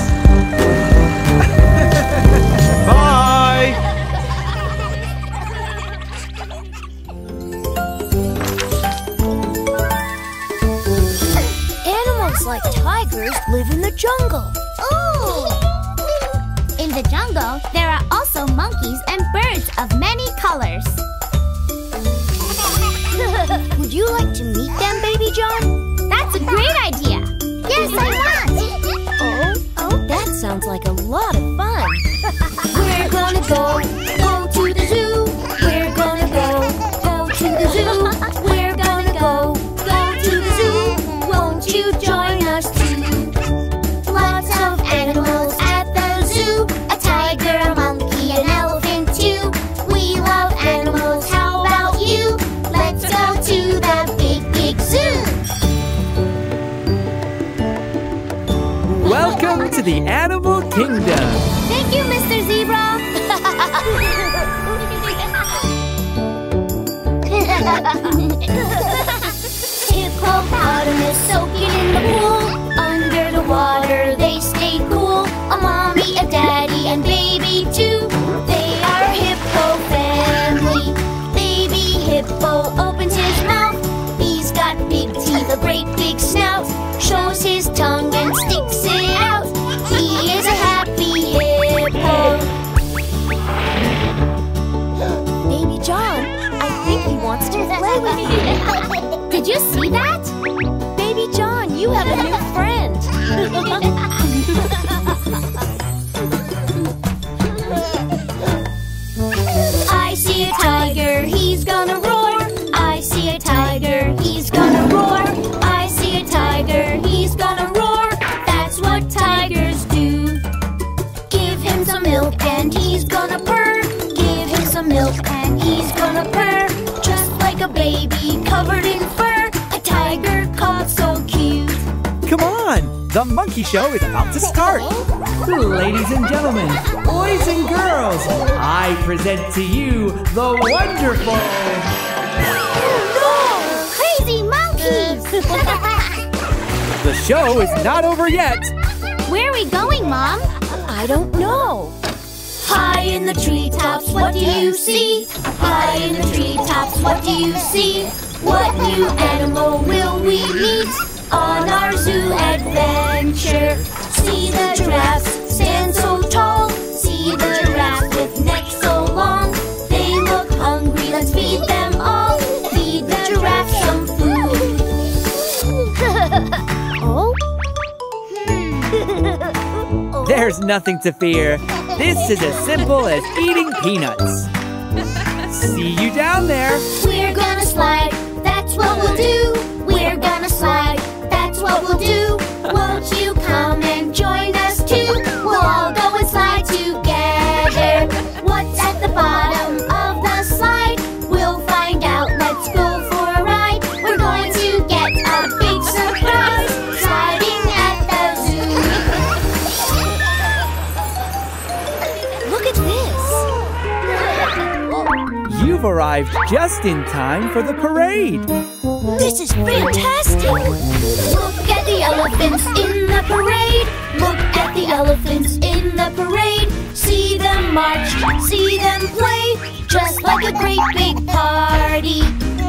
What do you see? What new animal will we meet on our zoo adventure? See the giraffes stand so tall. See the giraffe with neck so long. They look hungry, let's feed them all. Feed the giraffe some food. Oh? Hmm. There's nothing to fear. This is as simple as eating peanuts. See you down there. You've arrived just in time for the parade. This is fantastic. Look at the elephants in the parade. Look at the elephants in the parade. See them march, see them play, just like a great big party.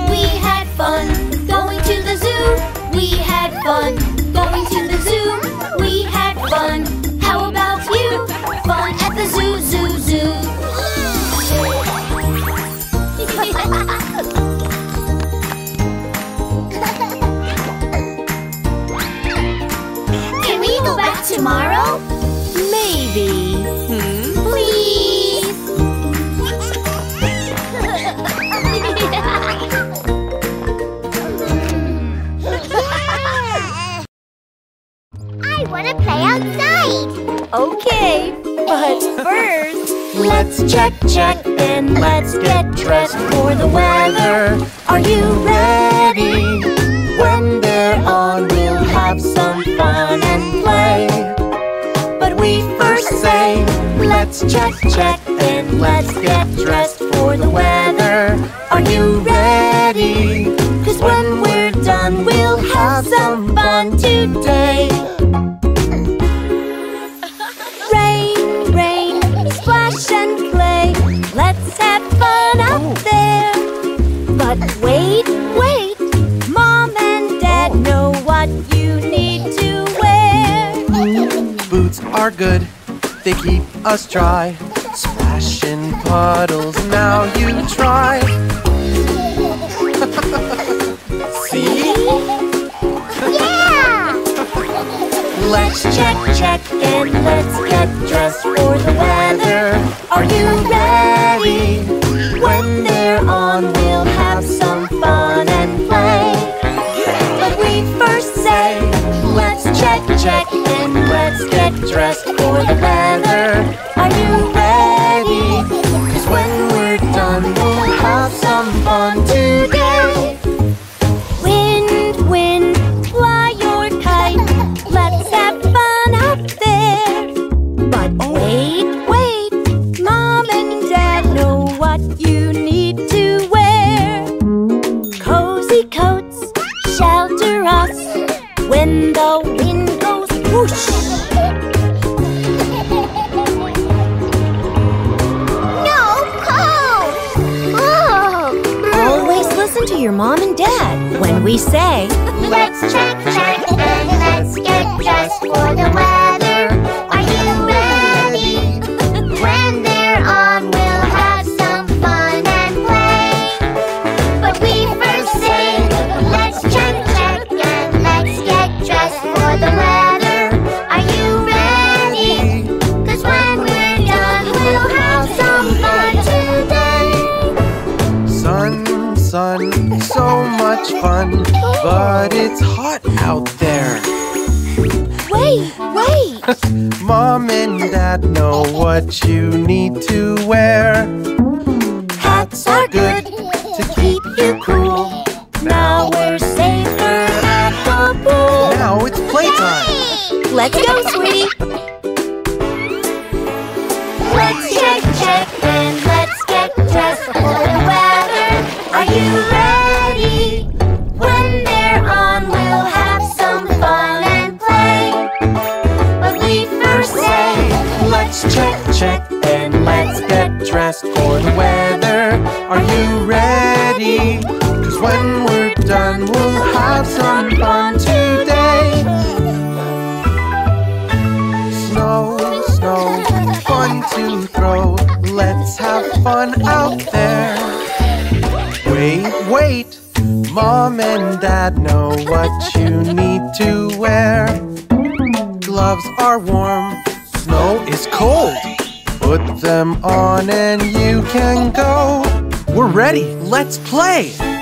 We had fun going to the zoo. We had fun tomorrow? Maybe. Please. I want to play outside. Okay, but first, Let's check, check, and let's get dressed for the weather. Are you ready? Let's check, check, and let's get dressed for the weather. Are you ready? Cause when we're done, we'll have some fun today. Rain, rain, splash and play. Let's have fun out there. But wait, wait. Mom and Dad know what you need to wear. Boots are good. they keep us dry. Splash in puddles, now you try. See? Yeah! Let's check, check, and let's get dressed for the weather. Are you ready? When they're on, we'll have some fun and play. But we first say, let's check, check, let's get dressed for the weather. Are you ready? Say, Let's check, check, and let's get dressed for the weather. Much fun, but it's hot out there. Wait, wait. Mom and Dad know what you need to wear. Hats are good to keep you cool. Now we're safer at the pool. Now it's playtime. Let's go, sweetie. Let's check, check, and let's get dressed for the weather. Are you ready? Have some fun today. Snow, snow, fun to throw. Let's have fun out there. Wait, wait. Mom and Dad know what you need to wear. Gloves are warm, snow is cold. Put them on and you can go. We're ready, let's play.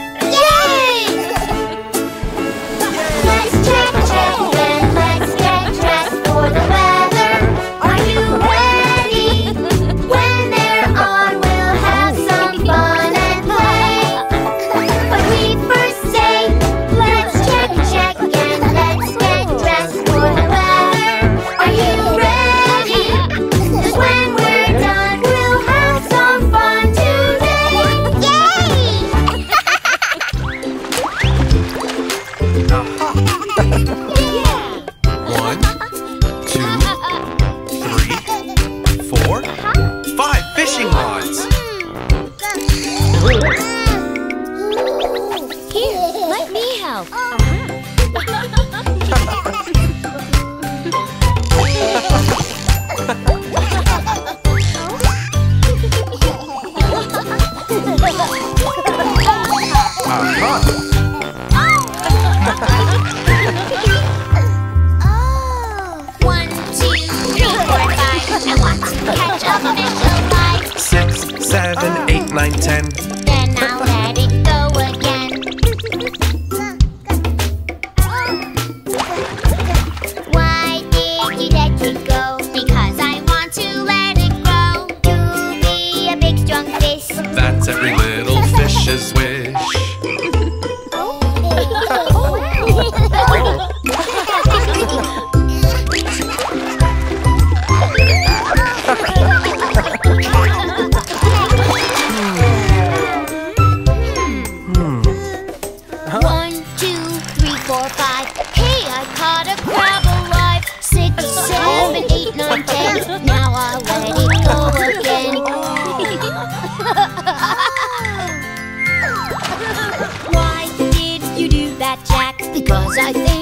Now I'll let it go again. Why did you do that, Jack? Because I think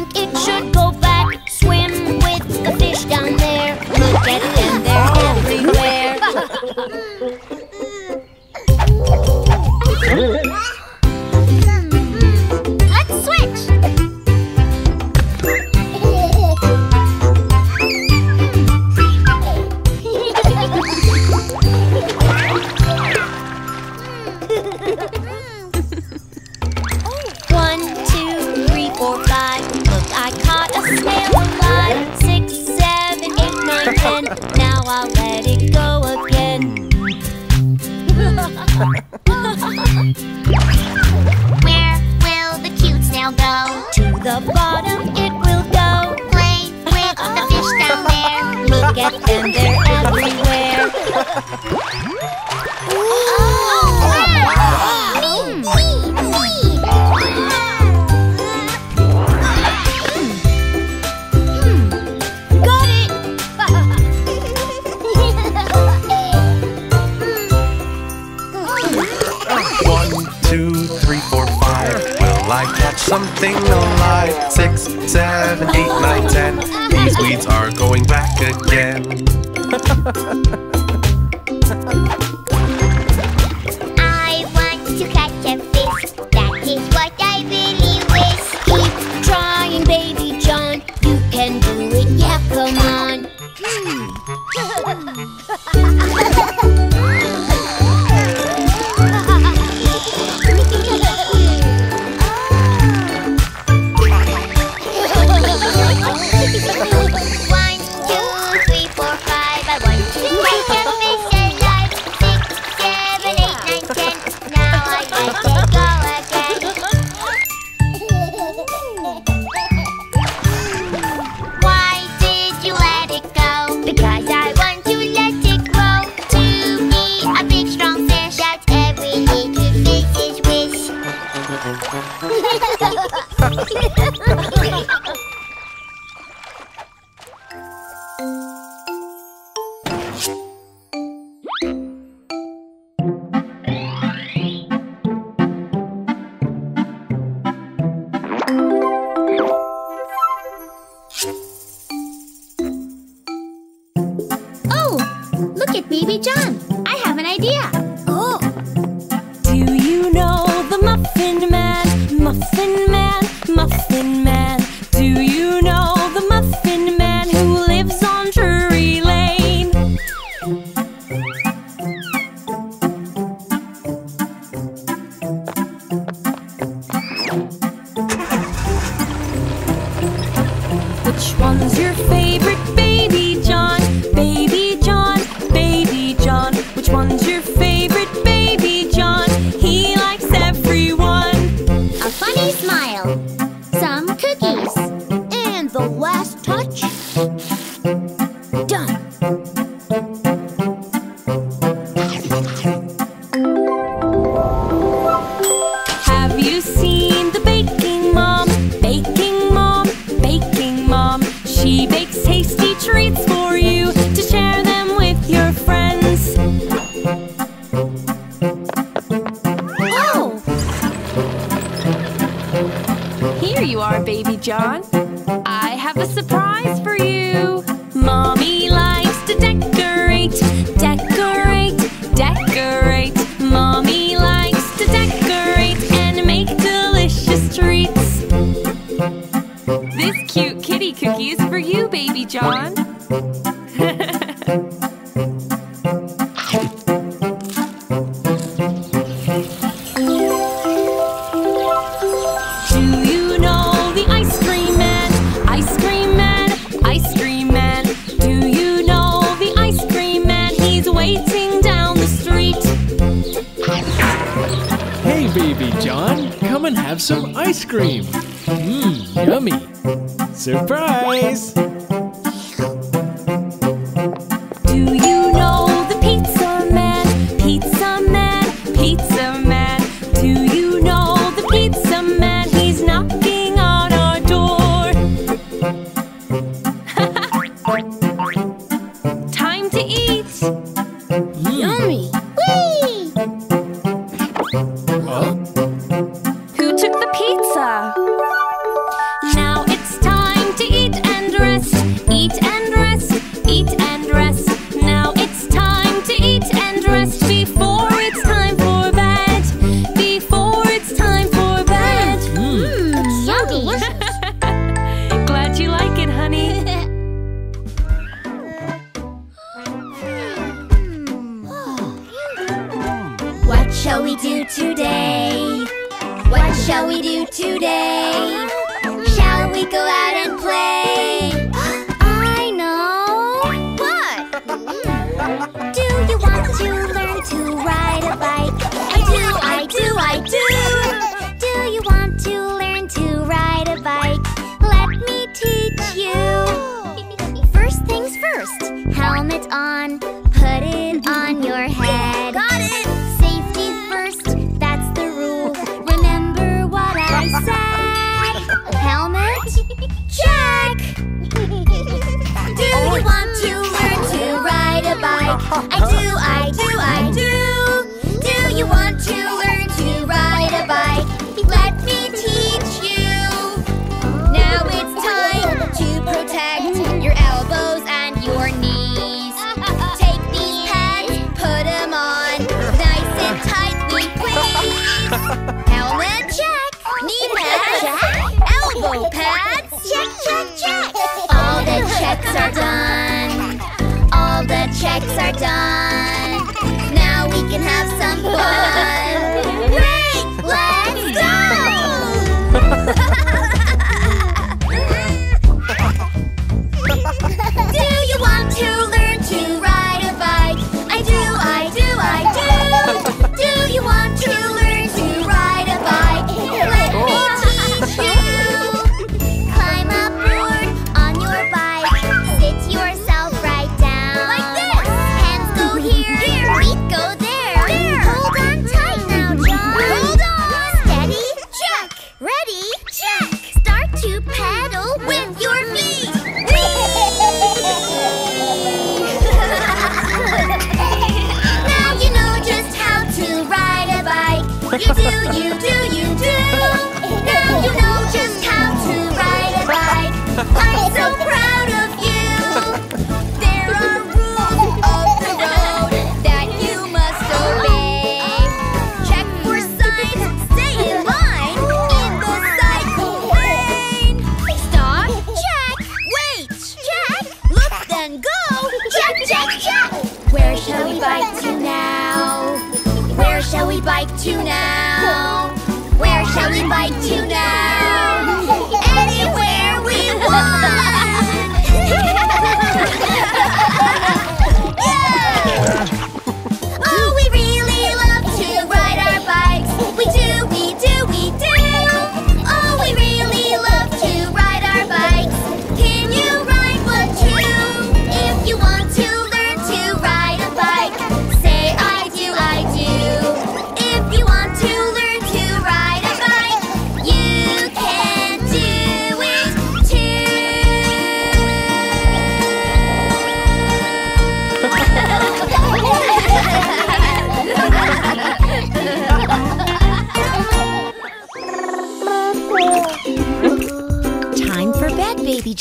checks are done. Now we can have some fun.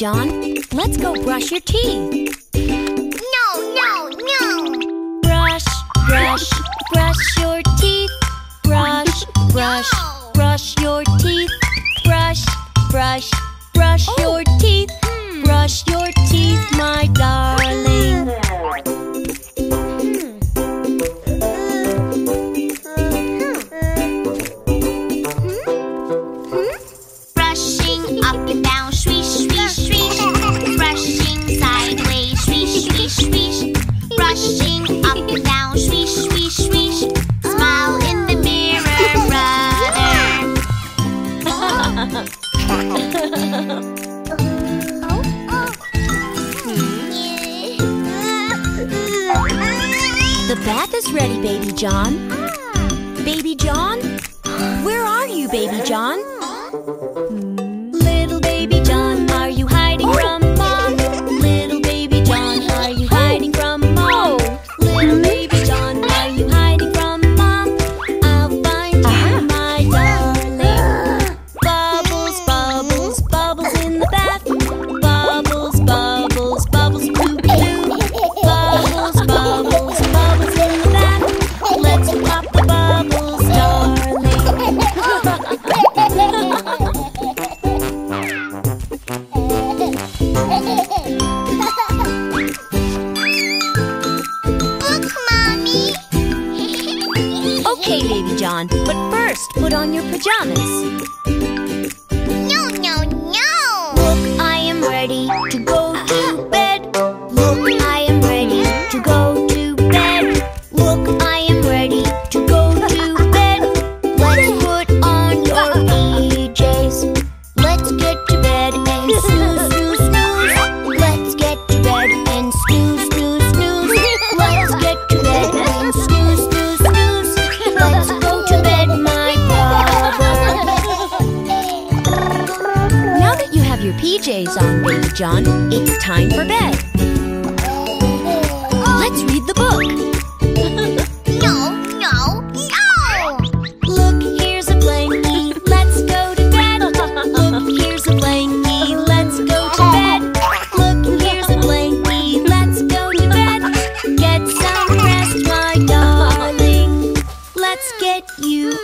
John. Let's go brush your teeth.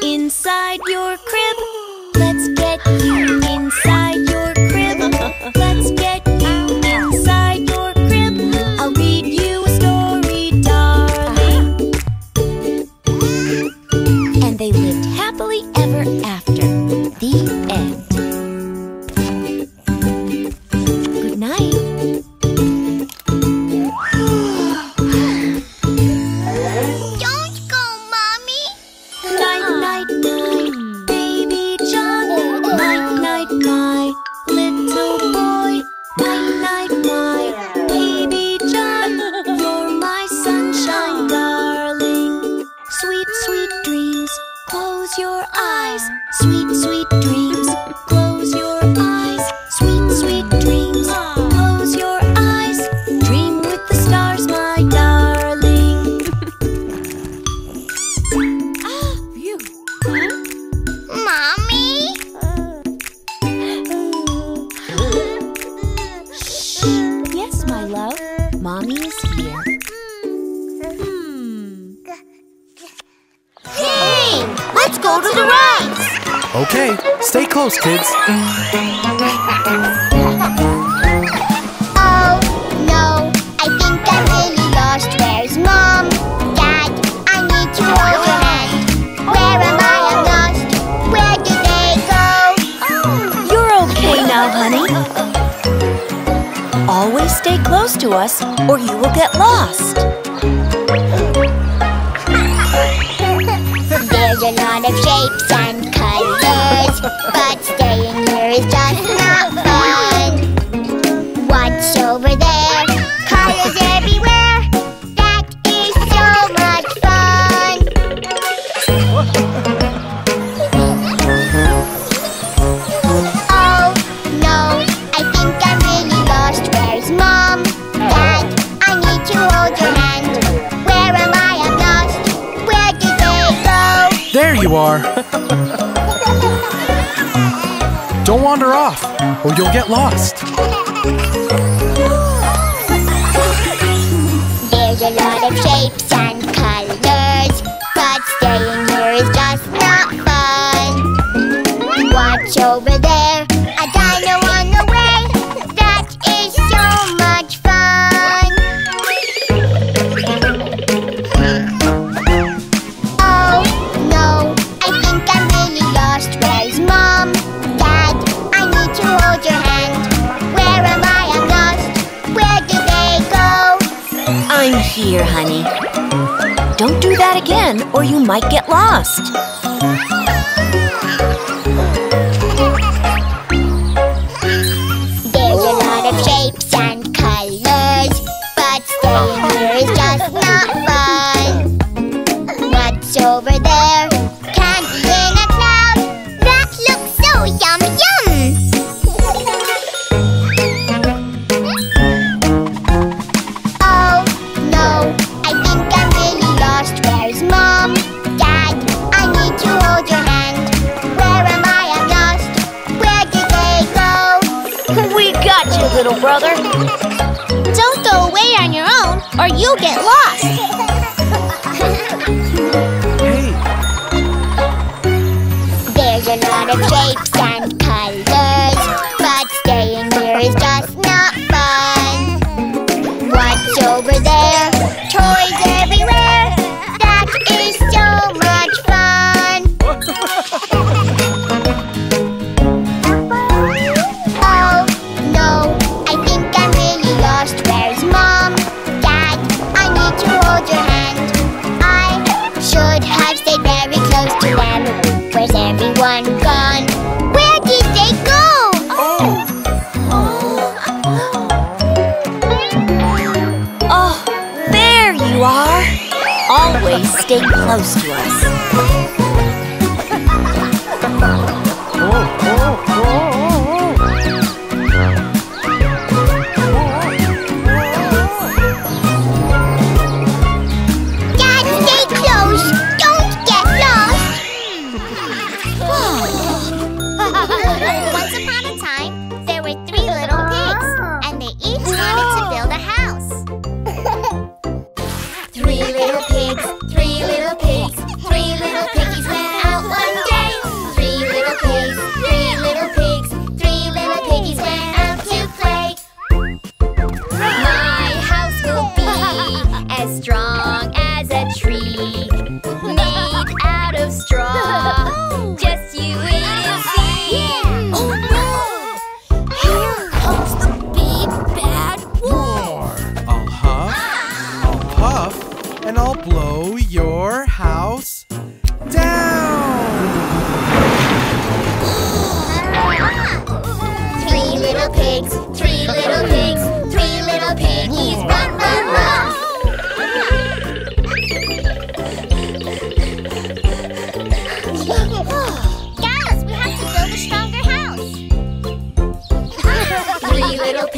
Inside your crib.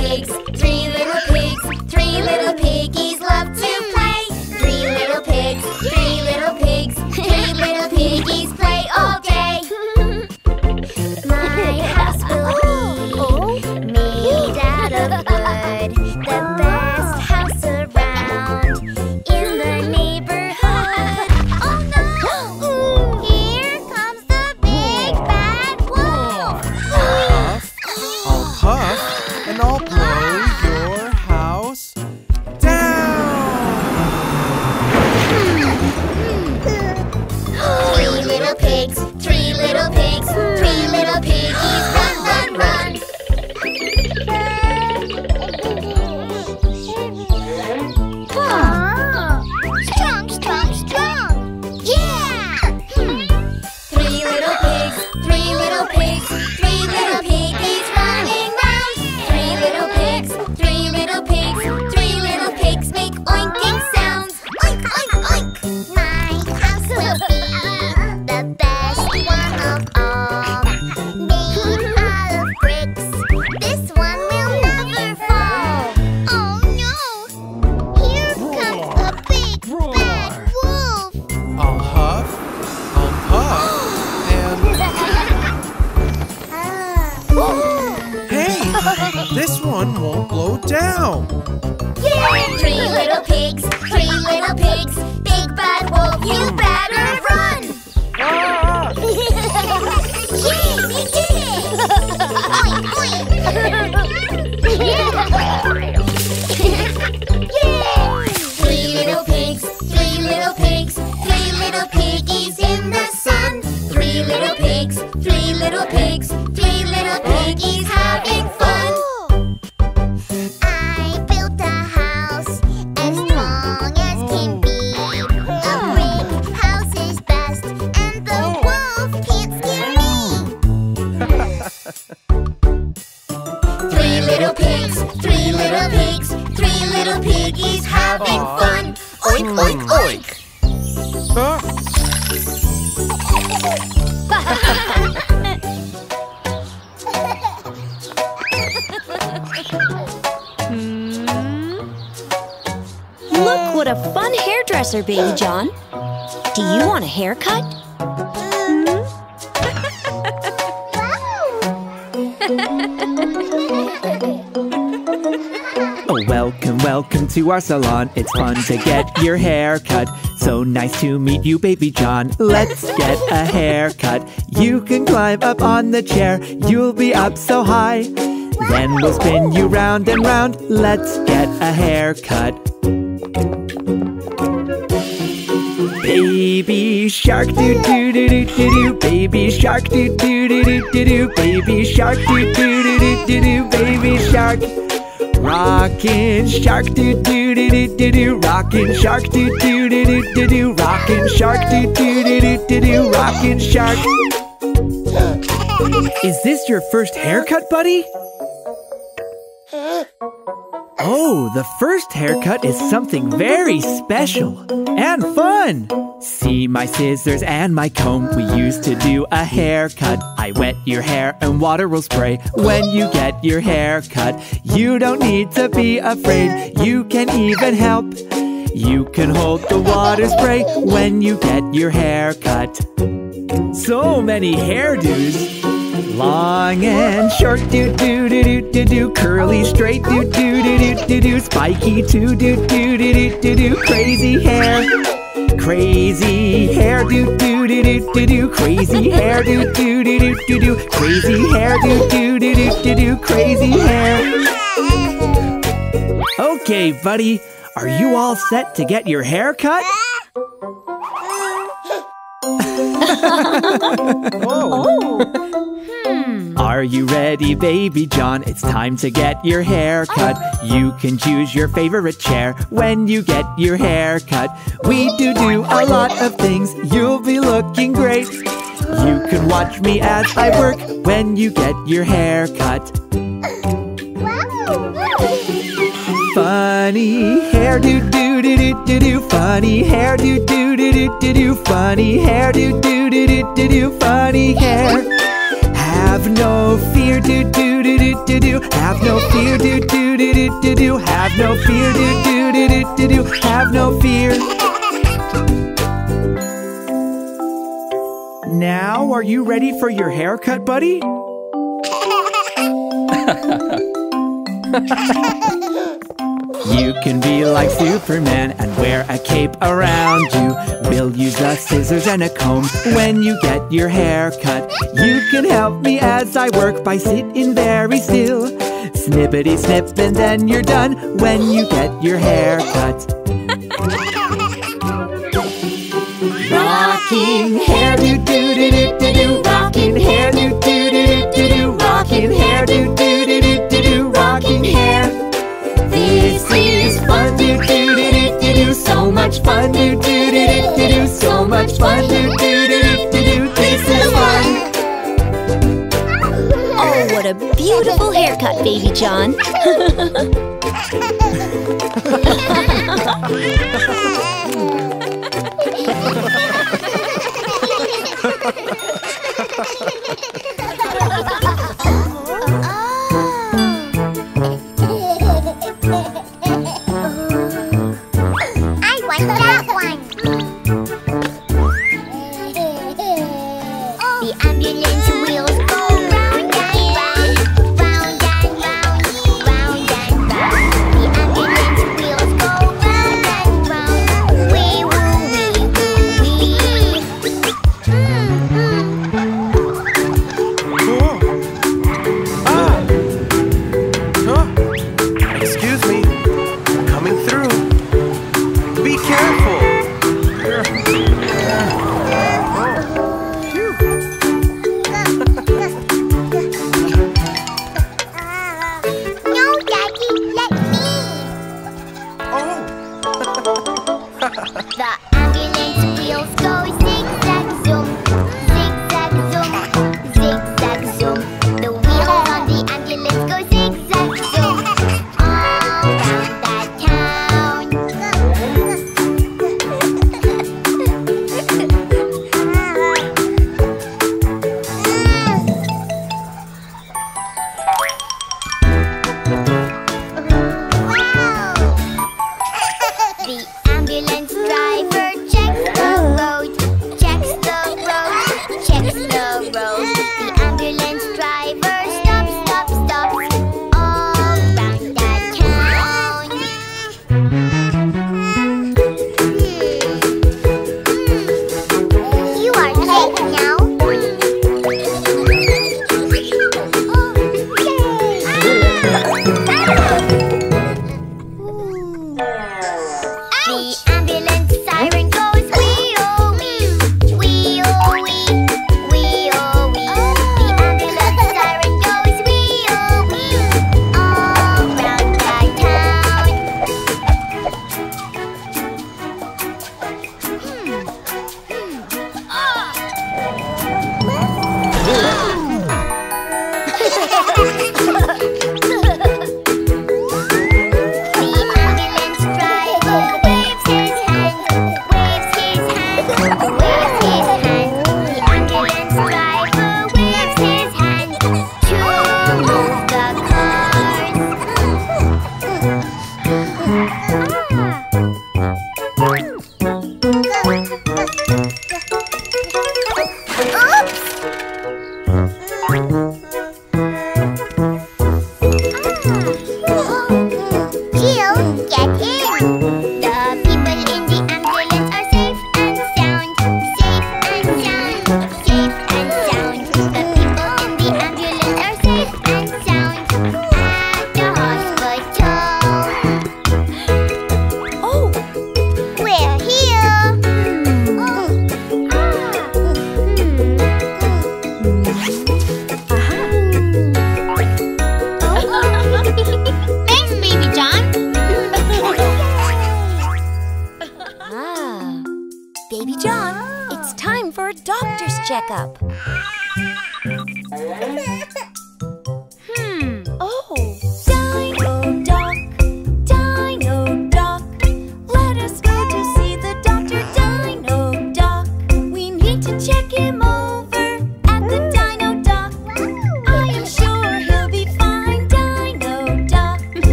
Pigs, Baby John. Do you want a haircut? Oh, welcome, welcome to our salon. It's fun to get your hair cut. So nice to meet you, baby John. Let's get a haircut. You can climb up on the chair. You'll be up so high. Then we'll spin you round and round. Let's get a haircut. Shark doo doo doo doo doo doo Baby shark doo doo doo doo doo doo Baby shark doo doo doo doo doo doo Baby shark Rockin' shark doo doo doo doo doo doo Rockin' shark doo doo doo doo doo doo Rockin' shark doo doo doo doo doo doo Rockin' shark Is this your first haircut, buddy? Oh, the first haircut is something very special and fun. My scissors and my comb we used to do a haircut. I wet your hair and water will spray when you get your hair cut. You don't need to be afraid, you can even help. You can hold the water spray when you get your hair cut. So many hairdos. Long and short, do do do do do do. Curly, straight, do do do do do do. Spiky, too, do do do do do do. Crazy hair, crazy hair, do do do do do do. Crazy hair, do do do do do do. Crazy hair, do do do do do do. Crazy hair. Okay, buddy, are you all set to get your hair cut? Are you ready, baby John? It's time to get your hair cut. You can choose your favorite chair when you get your hair cut. We do do a lot of things. You'll be looking great. You can watch me as I work when you get your hair cut. Funny hair do do do do do do. Funny hair do do do do do do. Funny hair do do do do do do. Funny hair. Have no fear do do do do do do. Have no fear do do do do do do. Have no fear do do do do do do. Have no fear. Now, are you ready for your haircut, buddy? You can be like Superman and wear a cape around you. We'll use the scissors and a comb when you get your hair cut. You can help me as I work by sitting very still. Snippety snip and then you're done when you get your hair cut. Rocking hair baby John.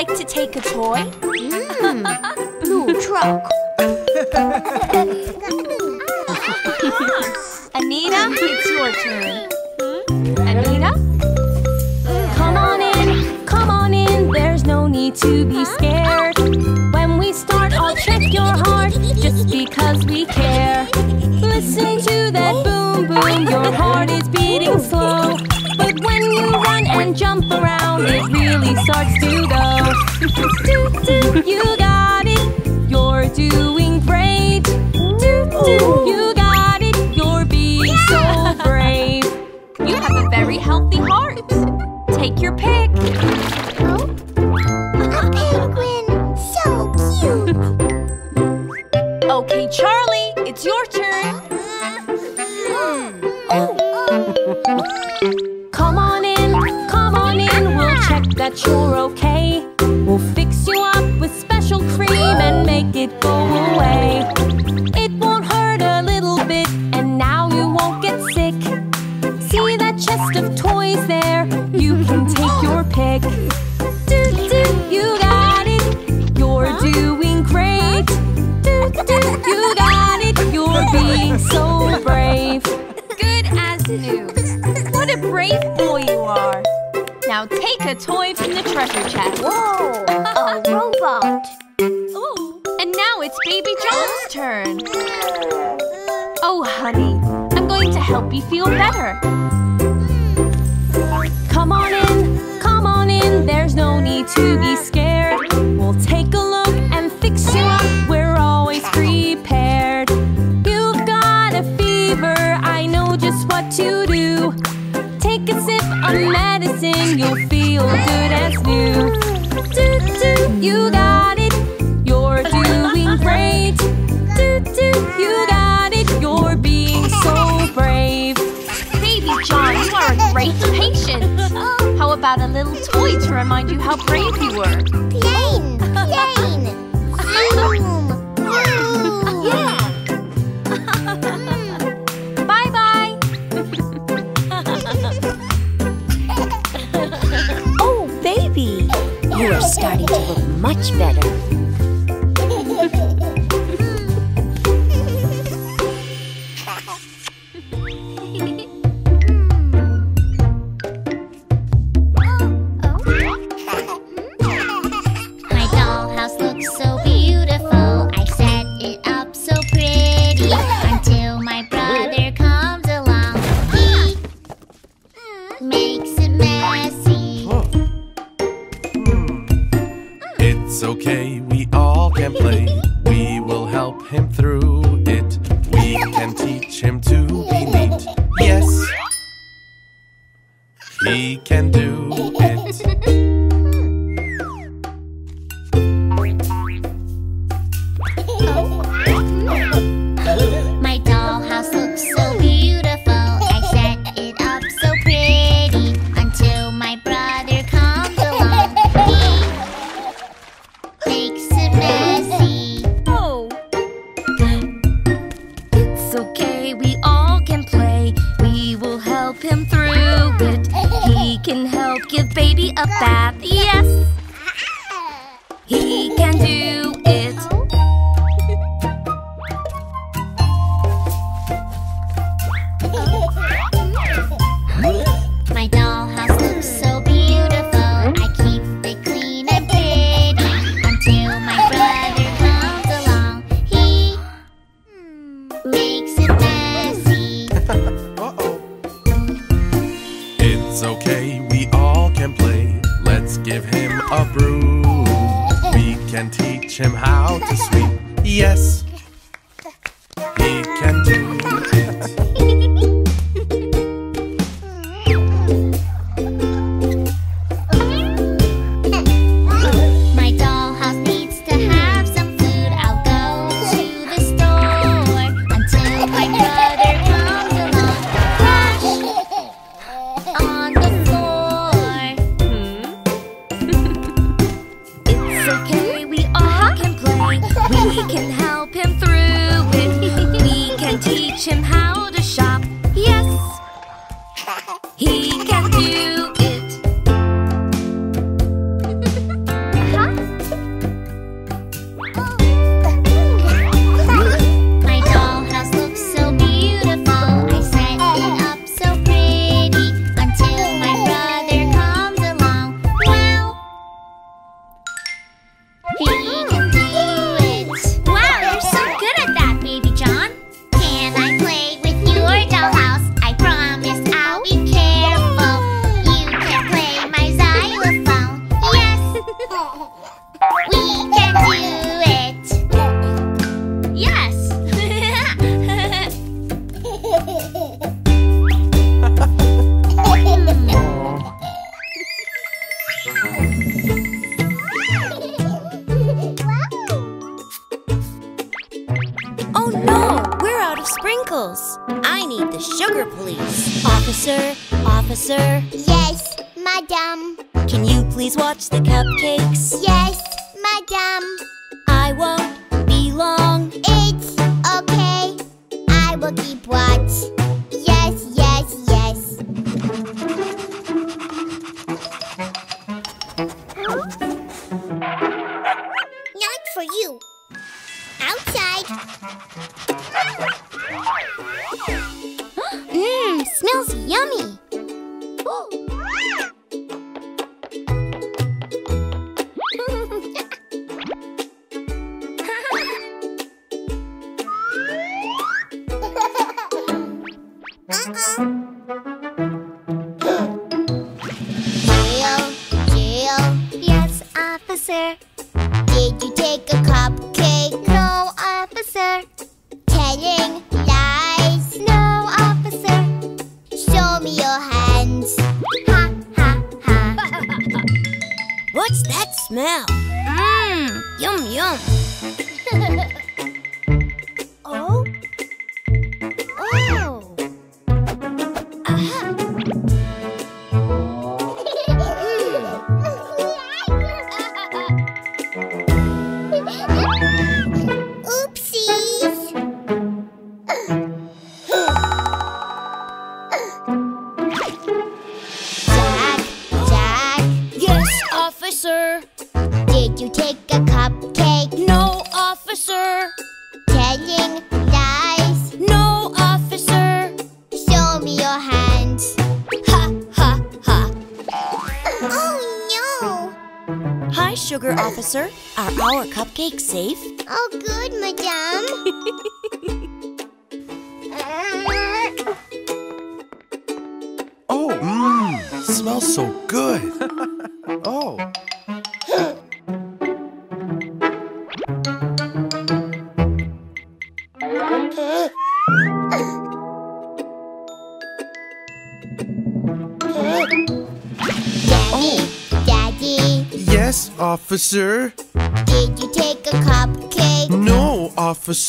like to take a toy? Mm, blue truck. Anita, it's your turn. Hmm? Anita? Come on in, come on in, there's no need to be scared. When we start, I'll check your heart, just because we care. Listen to that boom boom, your heart is beating slow. But when you run and jump around, it really starts to go. You got it. You're doing great. You got it. You're being so brave. You have a very healthy heart. Take your pick.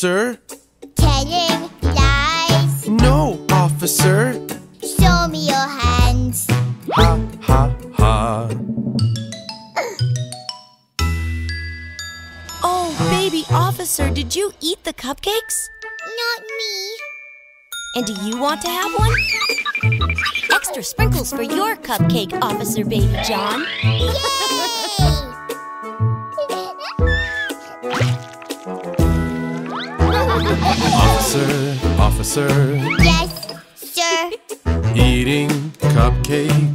officer. Telling lies. No, officer. Show me your hands. Ha, ha, ha. oh, baby officer, did you eat the cupcakes? Not me. And do you want to have one? Extra sprinkles for your cupcake, Officer Baby John. Yay! Officer, officer. Yes, sir. Eating cupcake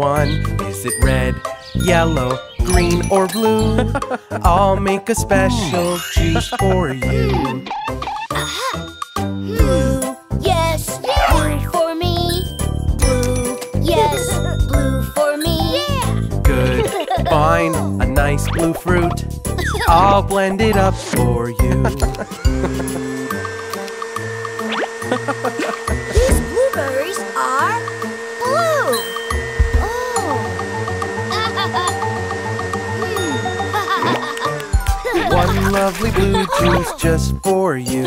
one. Is it red, yellow, green, or blue? I'll make a special hmm. juice for you. Uh-huh. Blue, yes, blue for me. Blue, yes, blue for me. Good. Find a nice blue fruit. I'll blend it up for you. lovely blue juice just for you.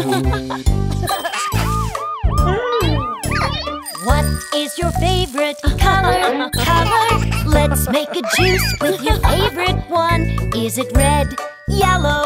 What is your favorite color? Color. Let's make a juice with your favorite one. Is it red, yellow,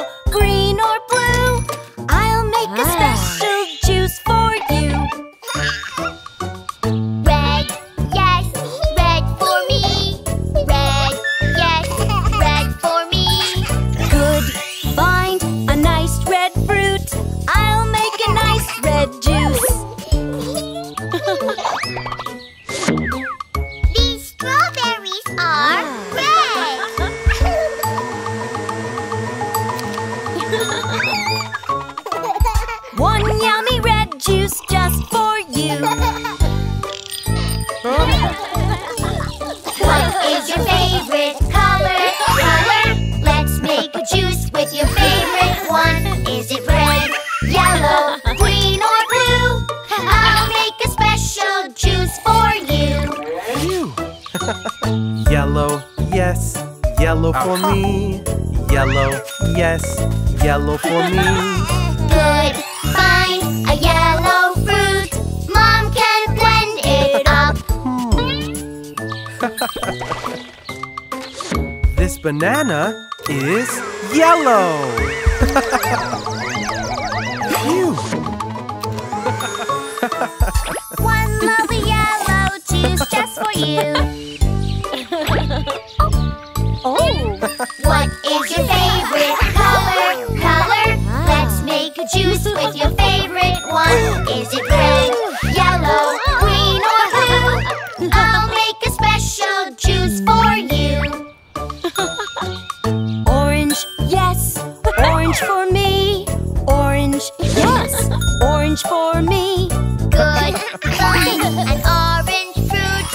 orange for me. Good. Find an orange fruit.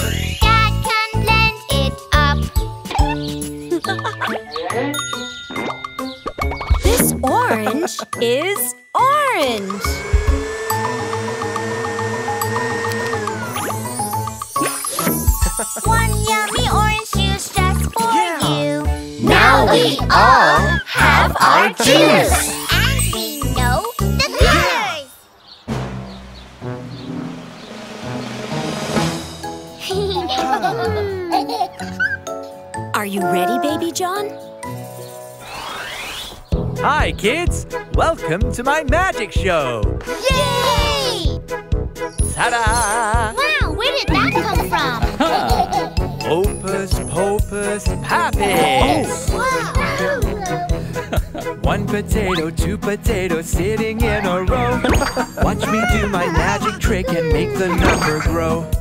Dad can blend it up. This orange is orange. One yummy orange juice just for you. Now we all have our juice. Welcome to my magic show. Yay! Ta-da! Wow, where did that come from? Opus Popus Pappus. One potato, two potatoes sitting in a row. Watch me do my magic trick and make the number grow.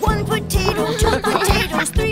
One potato, two potatoes, three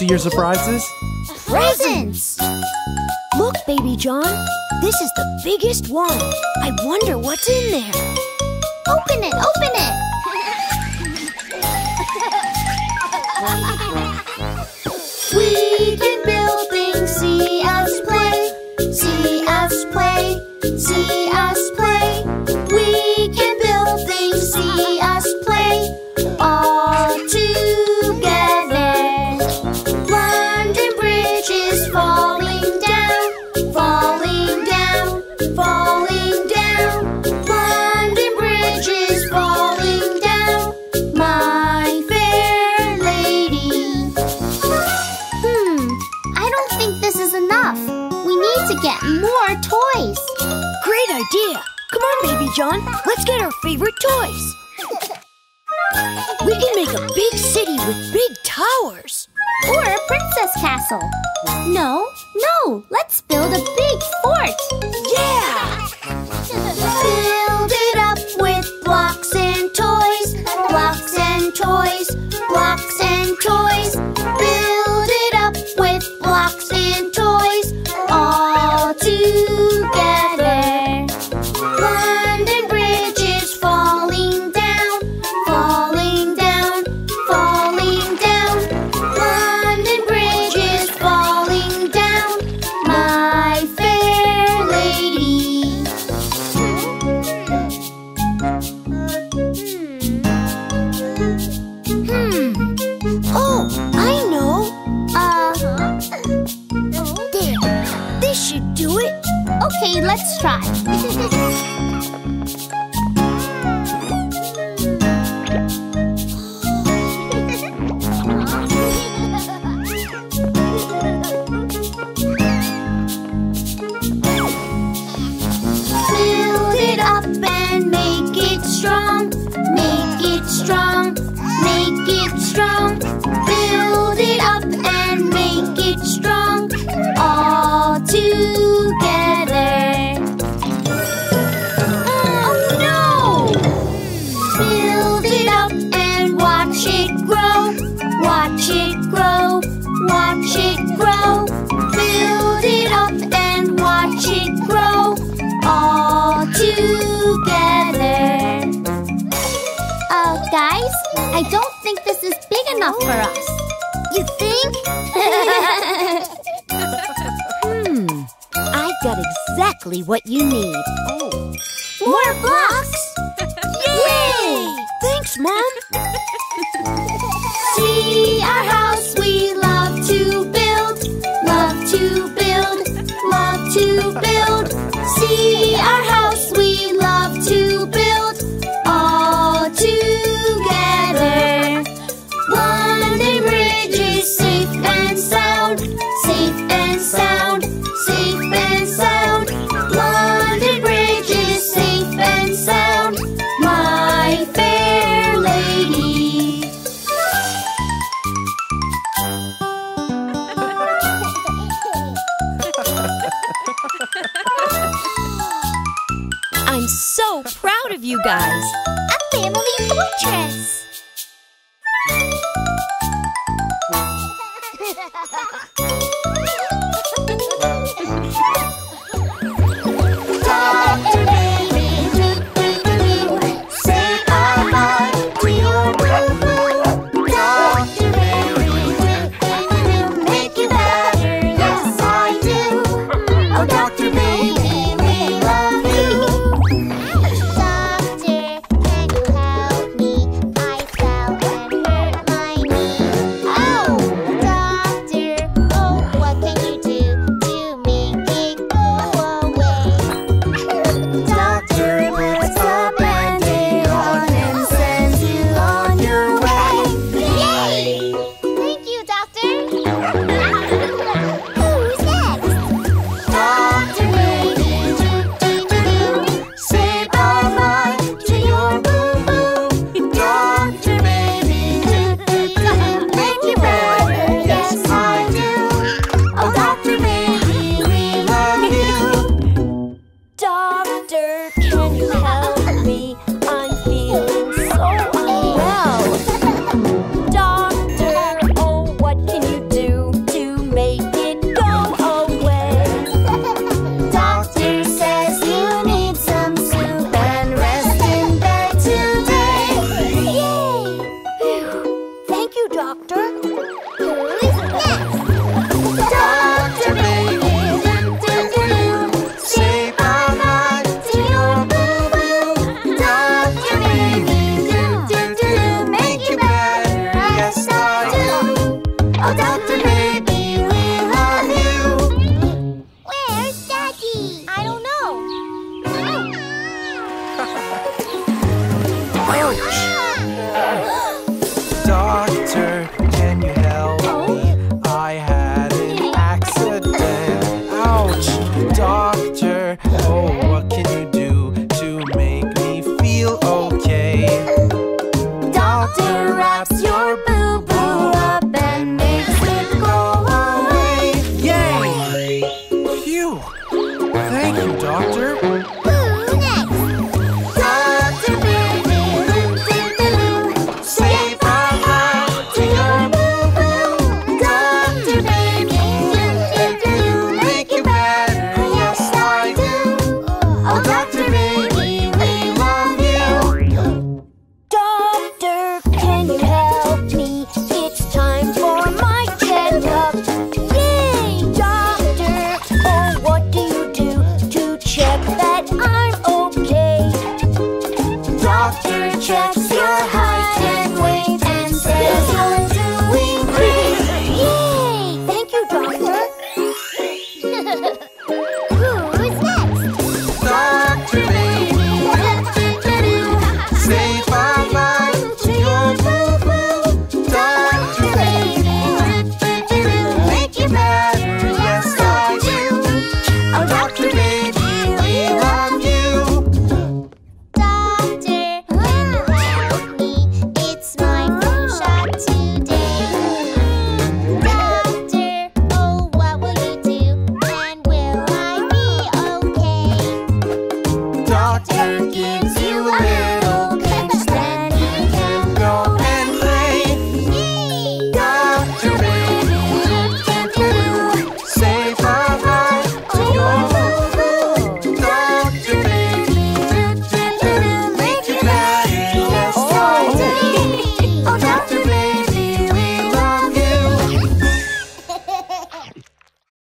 see your surprises? Presents! Look, Baby John. This is the biggest one. I wonder what's in there. Open it, open strong, make it strong, make it strong. enough for us. You think? hmm. I've got exactly what you need. Oh. More blocks!